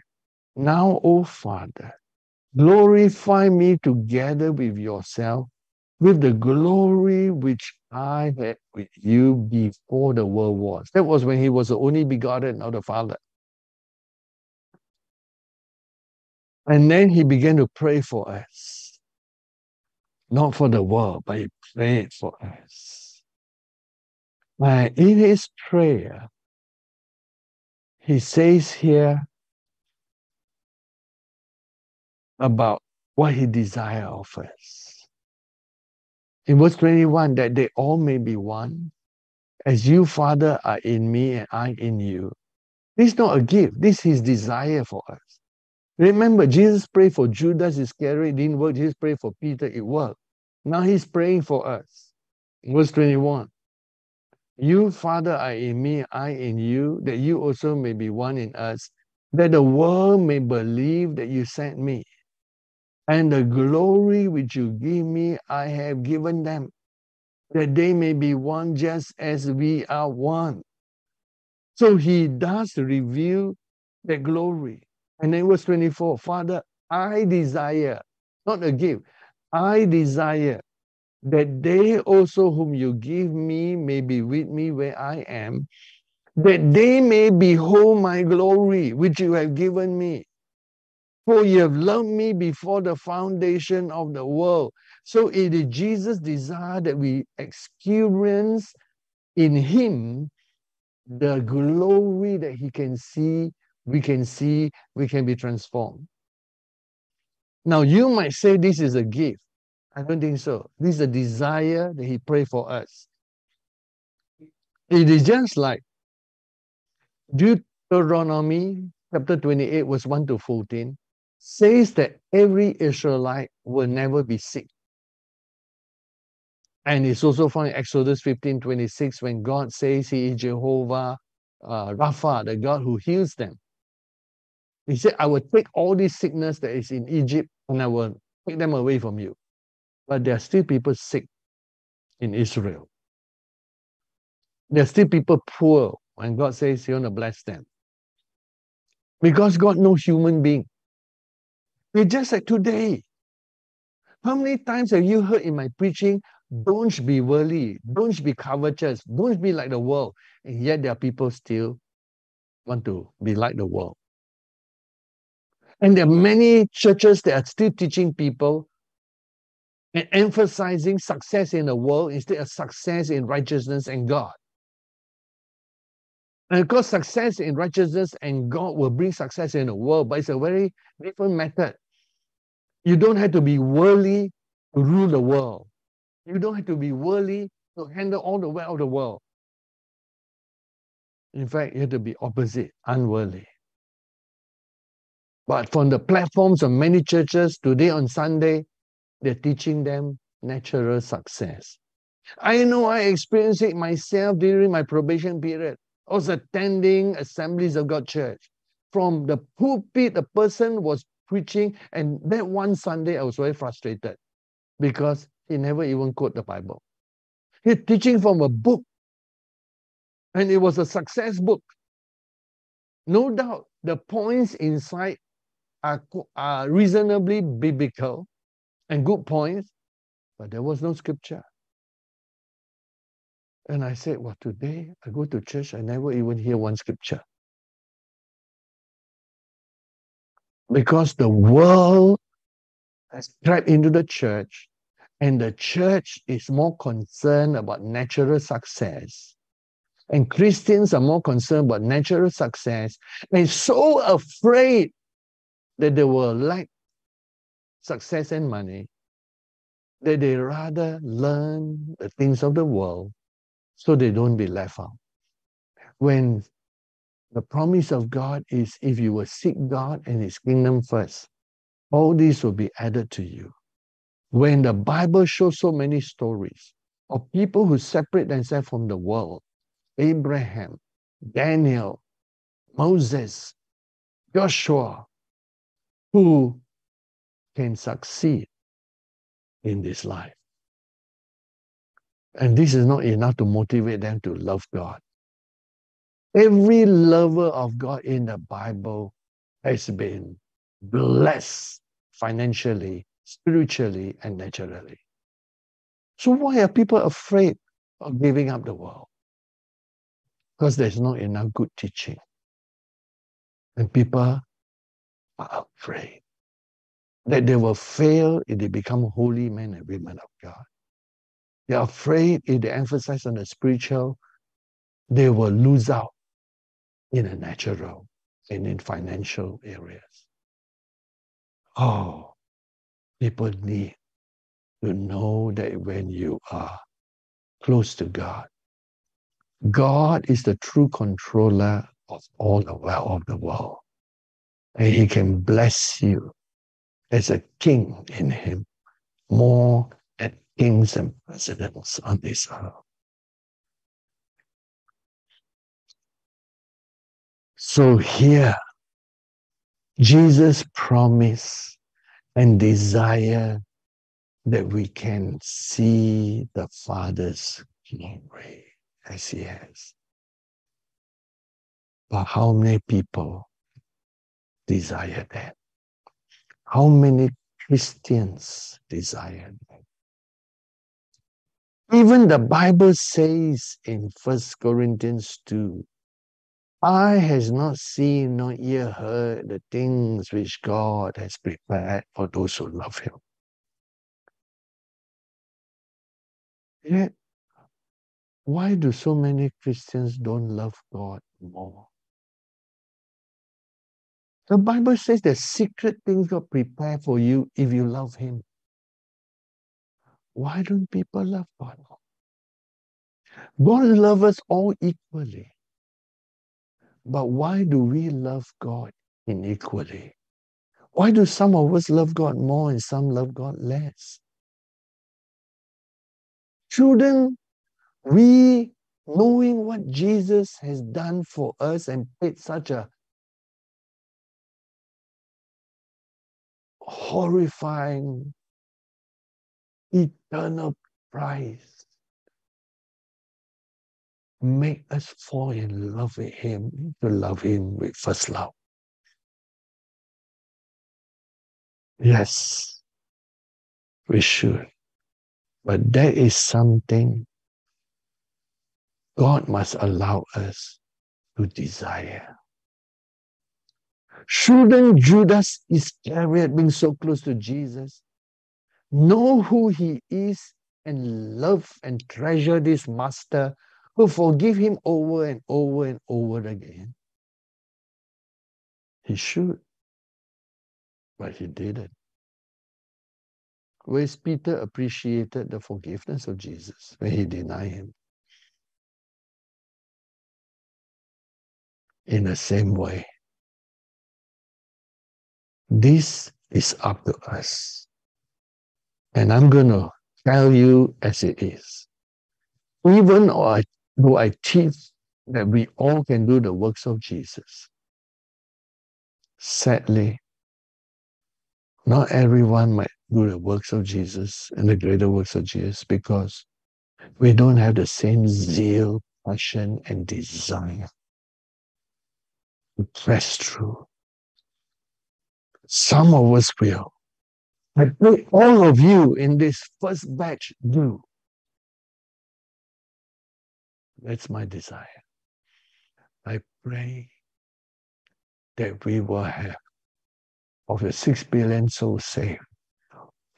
Now, O Father, glorify me together with yourself, with the glory which I had with you before the world was. That was when he was the only begotten of the Father. And then he began to pray for us. Not for the world, but he prayed for us. Uh, in his prayer, he says here about what he desires of us. In verse 21, that they all may be one, as you, Father, are in me and I in you. This is not a gift, this is his desire for us. Remember, Jesus prayed for Judas Iscariot, didn't work. Jesus prayed for Peter, it worked. Now he's praying for us. Verse 21 you, Father, are in me, I in you, that you also may be one in us, that the world may believe that you sent me. And the glory which you give me, I have given them, that they may be one just as we are one. So he does reveal the glory. And then verse 24, Father, I desire, not a gift, I desire that they also whom you give me may be with me where I am, that they may behold my glory, which you have given me. For you have loved me before the foundation of the world. So it is Jesus' desire that we experience in him the glory that he can see, we can see, we can be transformed. Now, you might say this is a gift. I don't think so. This is a desire that he prayed for us. It is just like Deuteronomy chapter 28, verse 1 to 14, says that every Israelite will never be sick. And it's also found in Exodus 15, 26, when God says he is Jehovah uh, Rapha, the God who heals them. He said, I will take all this sickness that is in Egypt and I will take them away from you. But there are still people sick in Israel. There are still people poor when God says He want to bless them. Because God knows human being. It's just like today. How many times have you heard in my preaching, don't be worldly, don't be covetous, don't be like the world. And yet there are people still want to be like the world. And there are many churches that are still teaching people and emphasizing success in the world instead of success in righteousness and God. And of course, success in righteousness and God will bring success in the world, but it's a very different method. You don't have to be worldly to rule the world. You don't have to be worldly to handle all the wealth of the world. In fact, you have to be opposite, unworldly. But from the platforms of many churches today on Sunday, they're teaching them natural success. I know I experienced it myself during my probation period. I was attending Assemblies of God Church. From the pulpit, the person was preaching, and that one Sunday I was very frustrated because he never even quote the Bible. He's teaching from a book, and it was a success book. No doubt the points inside are, are reasonably biblical and good points, but there was no scripture. And I said, Well, today I go to church, I never even hear one scripture. Because the world has crept into the church, and the church is more concerned about natural success. And Christians are more concerned about natural success and so afraid that they will lack success and money, that they rather learn the things of the world so they don't be left out. When the promise of God is if you will seek God and his kingdom first, all these will be added to you. When the Bible shows so many stories of people who separate themselves from the world, Abraham, Daniel, Moses, Joshua, who can succeed in this life. And this is not enough to motivate them to love God. Every lover of God in the Bible has been blessed financially, spiritually, and naturally. So why are people afraid of giving up the world? Because there's not enough good teaching. And people are afraid that they will fail if they become holy men and women of God. They're afraid if they emphasize on the spiritual, they will lose out in a natural and in financial areas. Oh, people need to know that when you are close to God, God is the true controller of all the wealth of the world and he can bless you as a king in him more than kings and presidents on this earth. So here, Jesus promise and desire that we can see the Father's glory as He has. But how many people desire that? How many Christians desire that? Even the Bible says in First Corinthians 2, Eye has not seen, not yet heard the things which God has prepared for those who love Him. Yet, why do so many Christians don't love God more? The Bible says that secret things God prepare for you if you love Him. Why don't people love God? God loves us all equally. But why do we love God unequally? Why do some of us love God more and some love God less? Shouldn't we, knowing what Jesus has done for us and paid such a horrifying, eternal price, make us fall in love with Him, to love Him with first love. Yes, we should. But that is something God must allow us to desire. Shouldn't Judas Iscariot, being so close to Jesus, know who he is and love and treasure this master who forgive him over and over and over again? He should, but he didn't. Whereas Peter appreciated the forgiveness of Jesus when he denied him. In the same way, this is up to us. And I'm going to tell you as it is. Even though I teach that we all can do the works of Jesus, sadly, not everyone might do the works of Jesus and the greater works of Jesus because we don't have the same zeal, passion, and desire to press through some of us will. I pray all of you in this first batch do. That's my desire. I pray that we will have, of the six billion souls saved,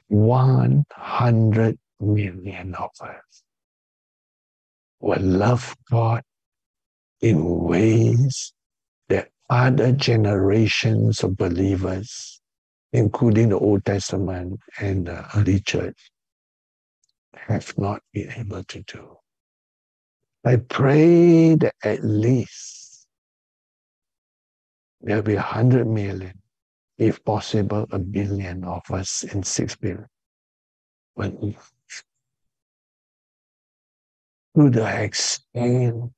100 million of us will love God in ways that other generations of believers, including the Old Testament and the early church, have not been able to do. I pray that at least there'll be a hundred million, if possible, a billion of us in six billion. But to the extent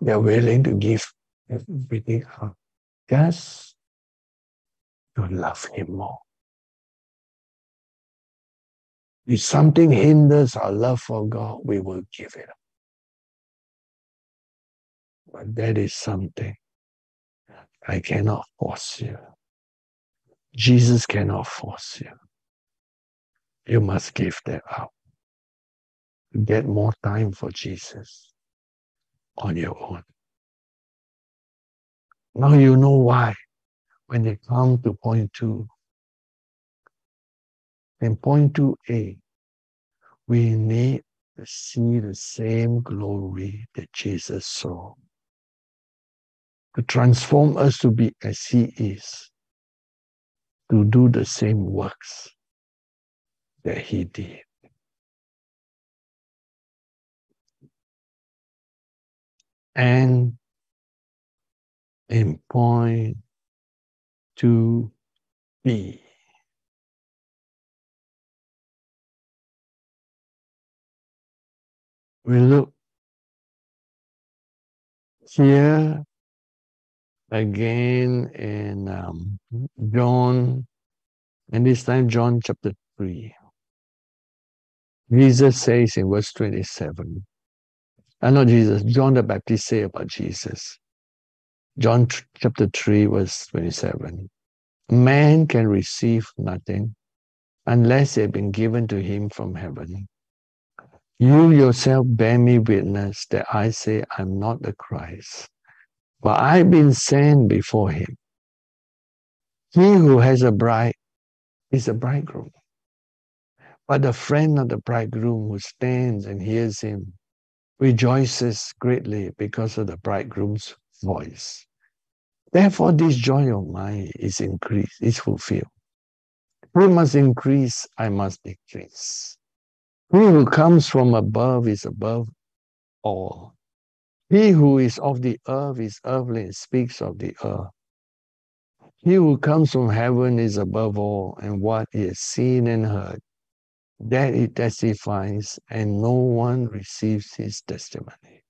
they're willing to give everything up just to love Him more. If something hinders our love for God, we will give it up. But that is something I cannot force you. Jesus cannot force you. You must give that up. Get more time for Jesus on your own. Now you know why when they come to point two. In point 2a, we need to see the same glory that Jesus saw. To transform us to be as He is, to do the same works that He did. And in point two B. We look here again in um, John, and this time John chapter 3. Jesus says in verse 27, and not Jesus, John the Baptist say about Jesus, John chapter 3, verse 27. Man can receive nothing unless it has been given to him from heaven. You yourself bear me witness that I say I'm not the Christ, but I've been sent before him. He who has a bride is a bridegroom. But the friend of the bridegroom who stands and hears him rejoices greatly because of the bridegroom's voice. Therefore, this joy of mine is increased, is fulfilled. He must increase, I must decrease. He who comes from above is above all. He who is of the earth is earthly and speaks of the earth. He who comes from heaven is above all, and what he has seen and heard, that he testifies, and no one receives his testimony.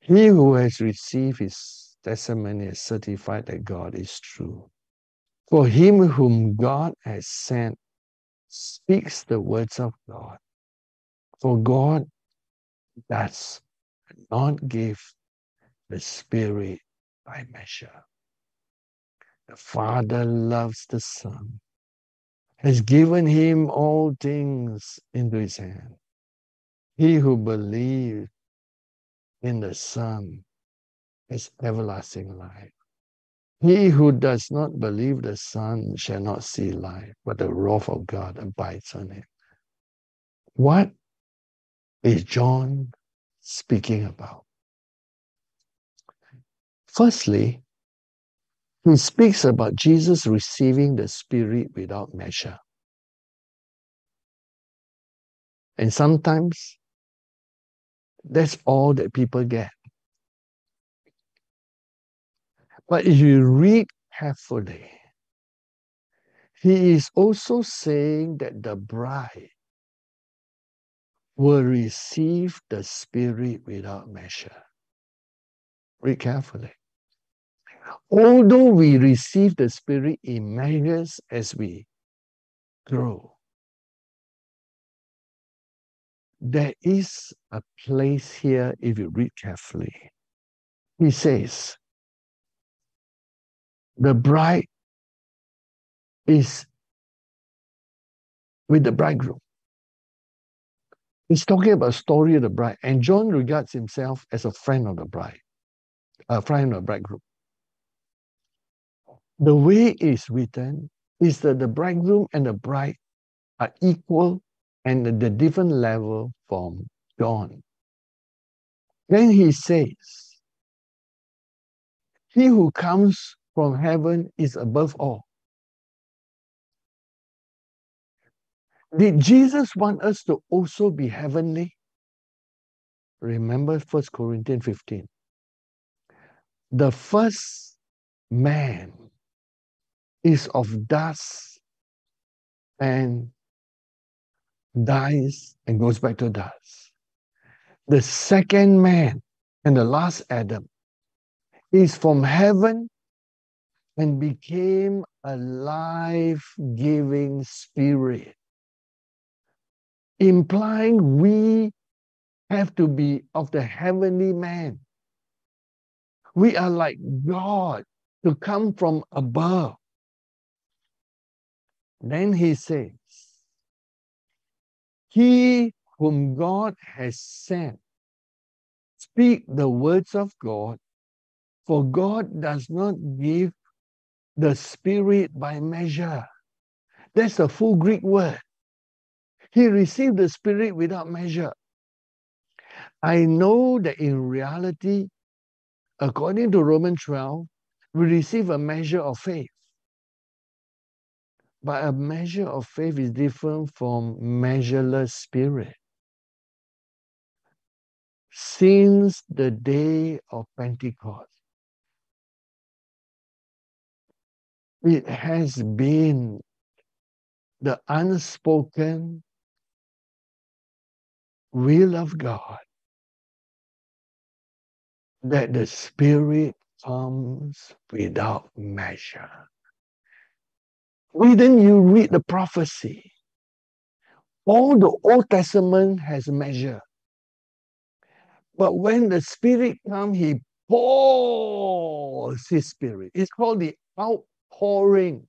He who has received his testimony has certified that God is true. For him whom God has sent speaks the words of God. For God does not give the Spirit by measure. The Father loves the Son, has given him all things into his hand. He who believes in the Son has everlasting life. He who does not believe the Son shall not see life, but the wrath of God abides on him. What is John speaking about? Firstly, he speaks about Jesus receiving the Spirit without measure. And sometimes that's all that people get. But if you read carefully, he is also saying that the bride will receive the Spirit without measure. Read carefully. Although we receive the Spirit in measures as we grow, there is a place here, if you read carefully. He says, the bride is with the bridegroom. He's talking about story of the bride, and John regards himself as a friend of the bride, a friend of the bridegroom the way it's written is that the bridegroom and the bride are equal and at the different level from John. Then he says, He who comes from heaven is above all. Did Jesus want us to also be heavenly? Remember 1 Corinthians 15. The first man is of dust and dies and goes back to dust. The second man and the last Adam is from heaven and became a life giving spirit, implying we have to be of the heavenly man. We are like God to come from above. Then he says, He whom God has sent, speak the words of God, for God does not give the Spirit by measure. That's the full Greek word. He received the Spirit without measure. I know that in reality, according to Romans 12, we receive a measure of faith. But a measure of faith is different from measureless spirit. Since the day of Pentecost, it has been the unspoken will of God that the Spirit comes without measure. Didn't you read the prophecy? All the Old Testament has measure. But when the Spirit comes, He pours his spirit. It's called the outpouring.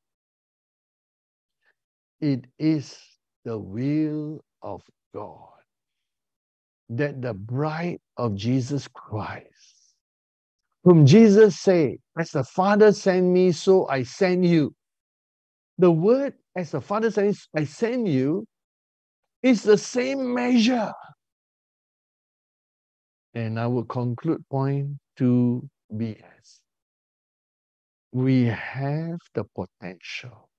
It is the will of God that the bride of Jesus Christ, whom Jesus said, As the Father sent me, so I send you. The word, as the Father says, I send you, is the same measure. And I will conclude point 2BS. We have the potential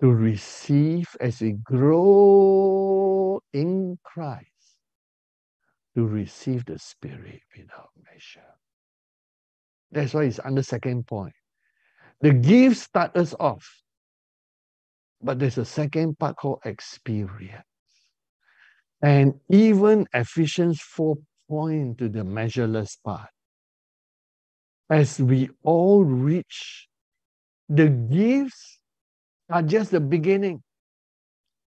to receive as we grow in Christ to receive the Spirit without measure. That's why it's under second point. The gifts start us off, but there's a second part called experience. And even Ephesians 4 point to the measureless part. As we all reach, the gifts are just the beginning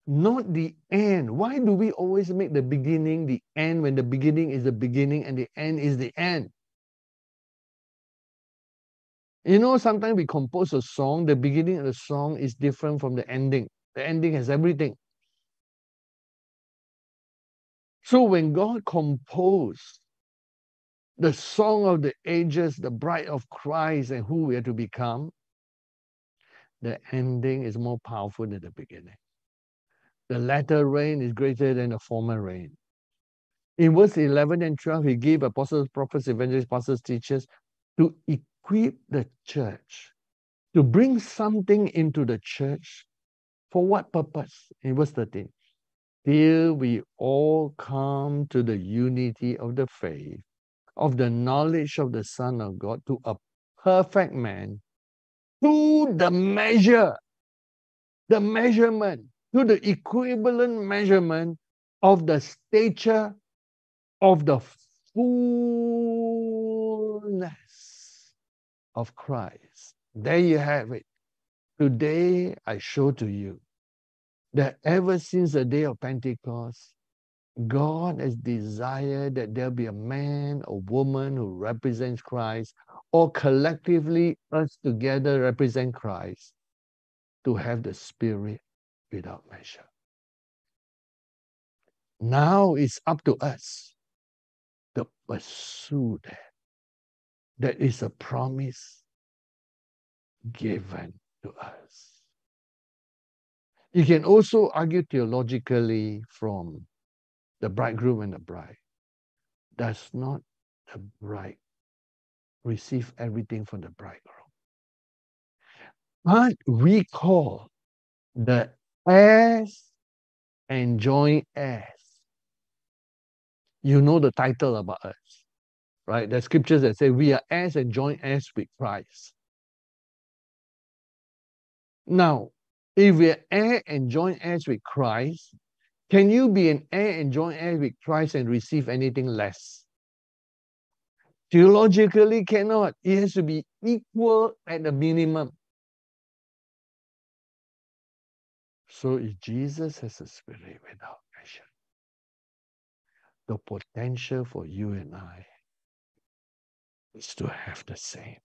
not the end. Why do we always make the beginning the end when the beginning is the beginning and the end is the end? You know, sometimes we compose a song, the beginning of the song is different from the ending. The ending has everything. So when God composed the song of the ages, the bride of Christ, and who we are to become, the ending is more powerful than the beginning the latter rain is greater than the former rain. In verse 11 and 12, he gave apostles, prophets, evangelists, pastors, teachers to equip the church, to bring something into the church. For what purpose? In verse 13, till we all come to the unity of the faith, of the knowledge of the Son of God, to a perfect man, to the measure, the measurement to the equivalent measurement of the stature of the fullness of Christ. There you have it. Today I show to you that ever since the day of Pentecost, God has desired that there be a man or woman who represents Christ, or collectively us together represent Christ, to have the Spirit without measure. Now it's up to us to pursue that. That is a promise given to us. You can also argue theologically from the bridegroom and the bride. Does not the bride receive everything from the bridegroom? But we call the as and joint heirs. You know the title about us, right? The scriptures that say we are as and joint heirs with Christ. Now, if we are heir and joint heirs with Christ, can you be an heir and joint heirs with Christ and receive anything less? Theologically cannot. It has to be equal at the minimum. So if Jesus has a spirit without measure, the potential for you and I is to have the same.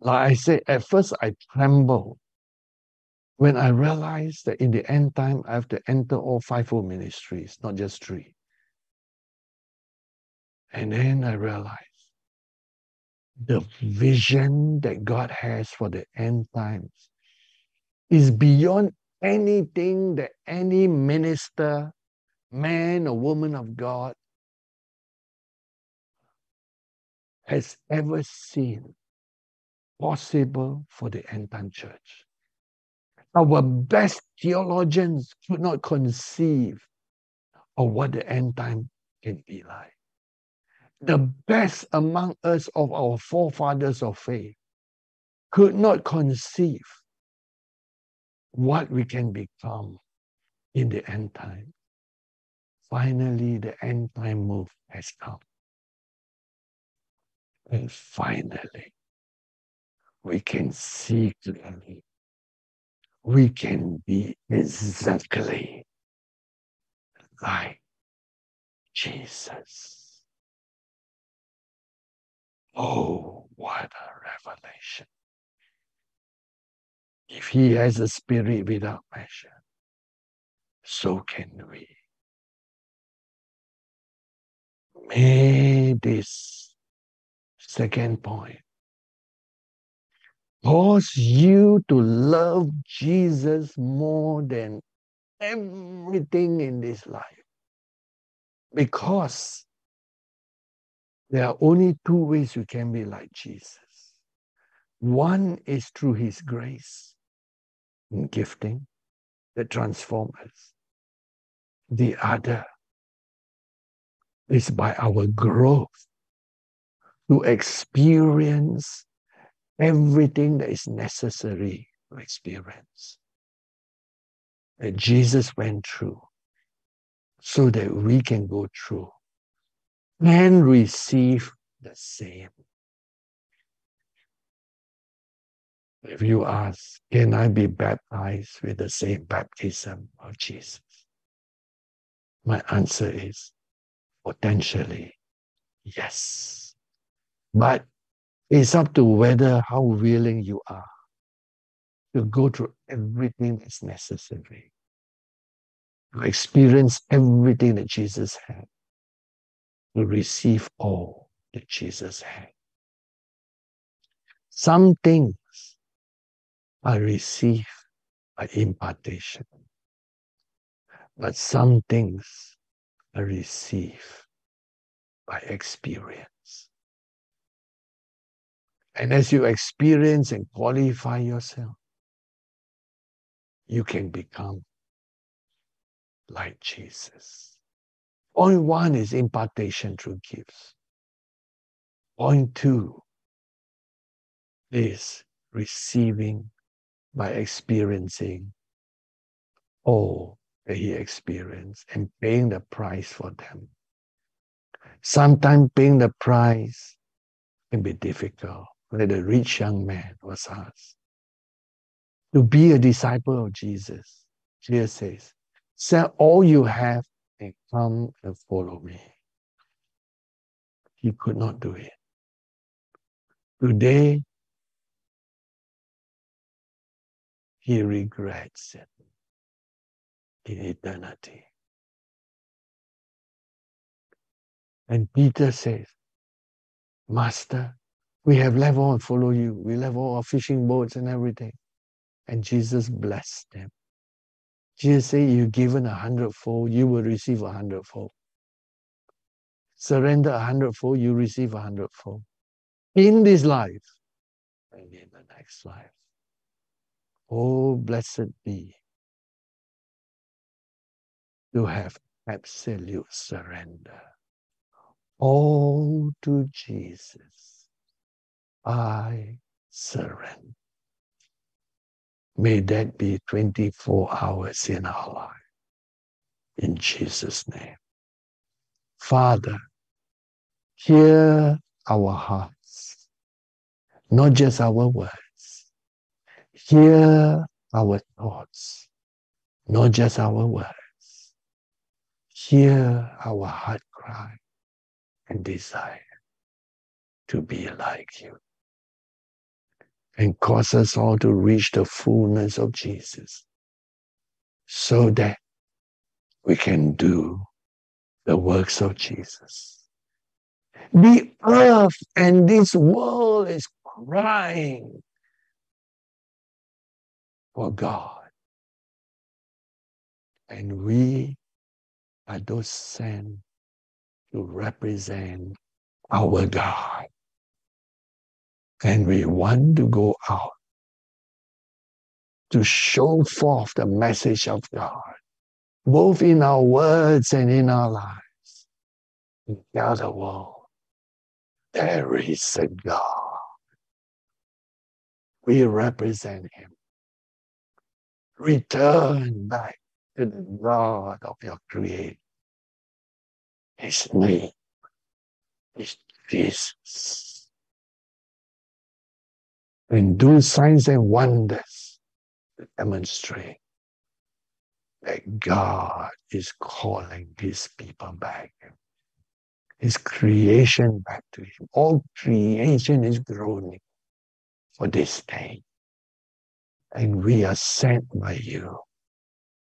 Like I said, at first I trembled when I realized that in the end time I have to enter all fivefold ministries, not just three. And then I realized the vision that God has for the end times is beyond anything that any minister, man or woman of God has ever seen possible for the end time church. Our best theologians could not conceive of what the end time can be like. The best among us of our forefathers of faith could not conceive what we can become in the end time. Finally, the end time move has come. And finally, we can see clearly. We can be exactly like Jesus. Oh, what a revelation. If he has a spirit without measure, so can we. May this second point cause you to love Jesus more than everything in this life. Because there are only two ways you can be like Jesus. One is through his grace gifting that transform us. The other is by our growth to experience everything that is necessary to experience that Jesus went through so that we can go through and receive the same. If you ask, can I be baptized with the same baptism of Jesus? My answer is potentially yes. But it's up to whether how willing you are to go through everything that's necessary, to experience everything that Jesus had, to receive all that Jesus had. Some things receive by impartation, but some things I receive by experience. And as you experience and qualify yourself, you can become like Jesus. Point one is impartation through gifts. Point two is receiving by experiencing all that he experienced and paying the price for them. Sometimes paying the price can be difficult, like the rich young man was asked to be a disciple of Jesus. Jesus says, Sell all you have and come and follow me. He could not do it. Today, he regrets it in eternity. And Peter says, Master, we have left all and follow you. We left all our fishing boats and everything. And Jesus blessed them. Jesus said, You've given a hundredfold, you will receive a hundredfold. Surrender a hundredfold, you receive a hundredfold. In this life and in the next life. Oh, blessed be to have absolute surrender. All to Jesus. I surrender. May that be 24 hours in our life. In Jesus' name. Father, hear our hearts, not just our words. Hear our thoughts, not just our words. Hear our heart cry and desire to be like you and cause us all to reach the fullness of Jesus so that we can do the works of Jesus. The earth and this world is crying for God. And we are those sent to represent our God. And we want to go out to show forth the message of God, both in our words and in our lives. Tell the world, there is a God. We represent Him. Return back to the God of your Creator. His name is Jesus and do signs and wonders to demonstrate that God is calling his people back. his creation back to him. All creation is groaning for this day. And we are sent by you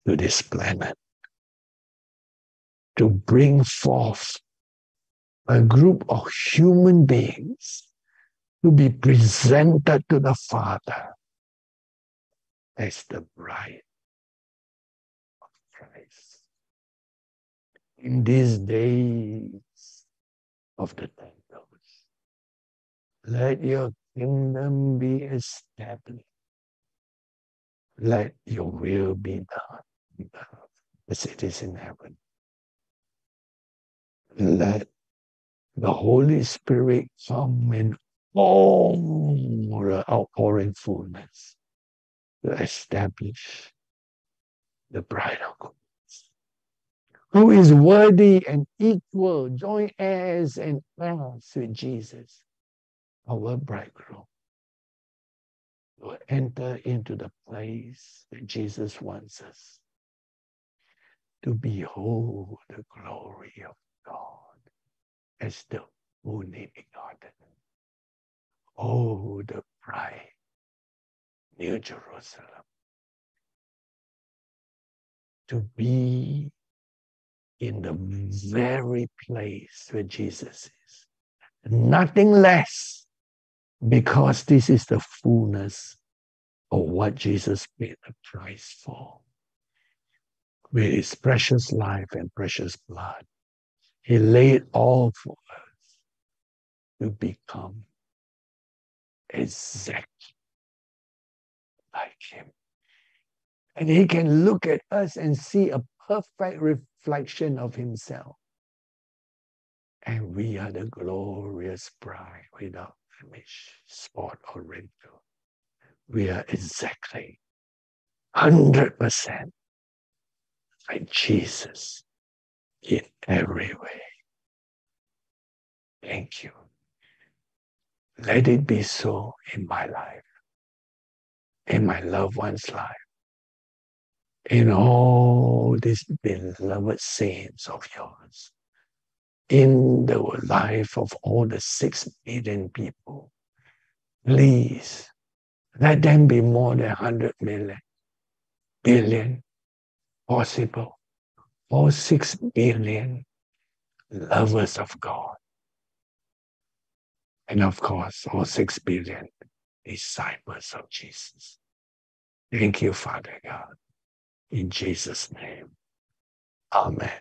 to this planet to bring forth a group of human beings to be presented to the Father as the bride of Christ. In these days of the temples, let your kingdom be established. Let your will be done as it is in heaven. Let the Holy Spirit come in all the outpouring fullness to establish the bride of Christ, who is worthy and equal, joint heirs and heirs with Jesus, our bridegroom, enter into the place that Jesus wants us to behold the glory of God as the only begotten. Oh, the bride, New Jerusalem. To be in the very place where Jesus is. Nothing less, because this is the fullness of what Jesus paid the price for. With his precious life and precious blood, he laid all for us to become exactly like him. And he can look at us and see a perfect reflection of himself. And we are the glorious bride without blemish, spot, or wrinkle. We are exactly 100% like Jesus in every way. Thank you. Let it be so in my life, in my loved one's life, in all these beloved saints of yours, in the life of all the six billion people. Please, let them be more than 100 million, billion, possible, or six billion lovers of God and of course, all six billion disciples of Jesus. Thank you, Father God. In Jesus' name. Amen.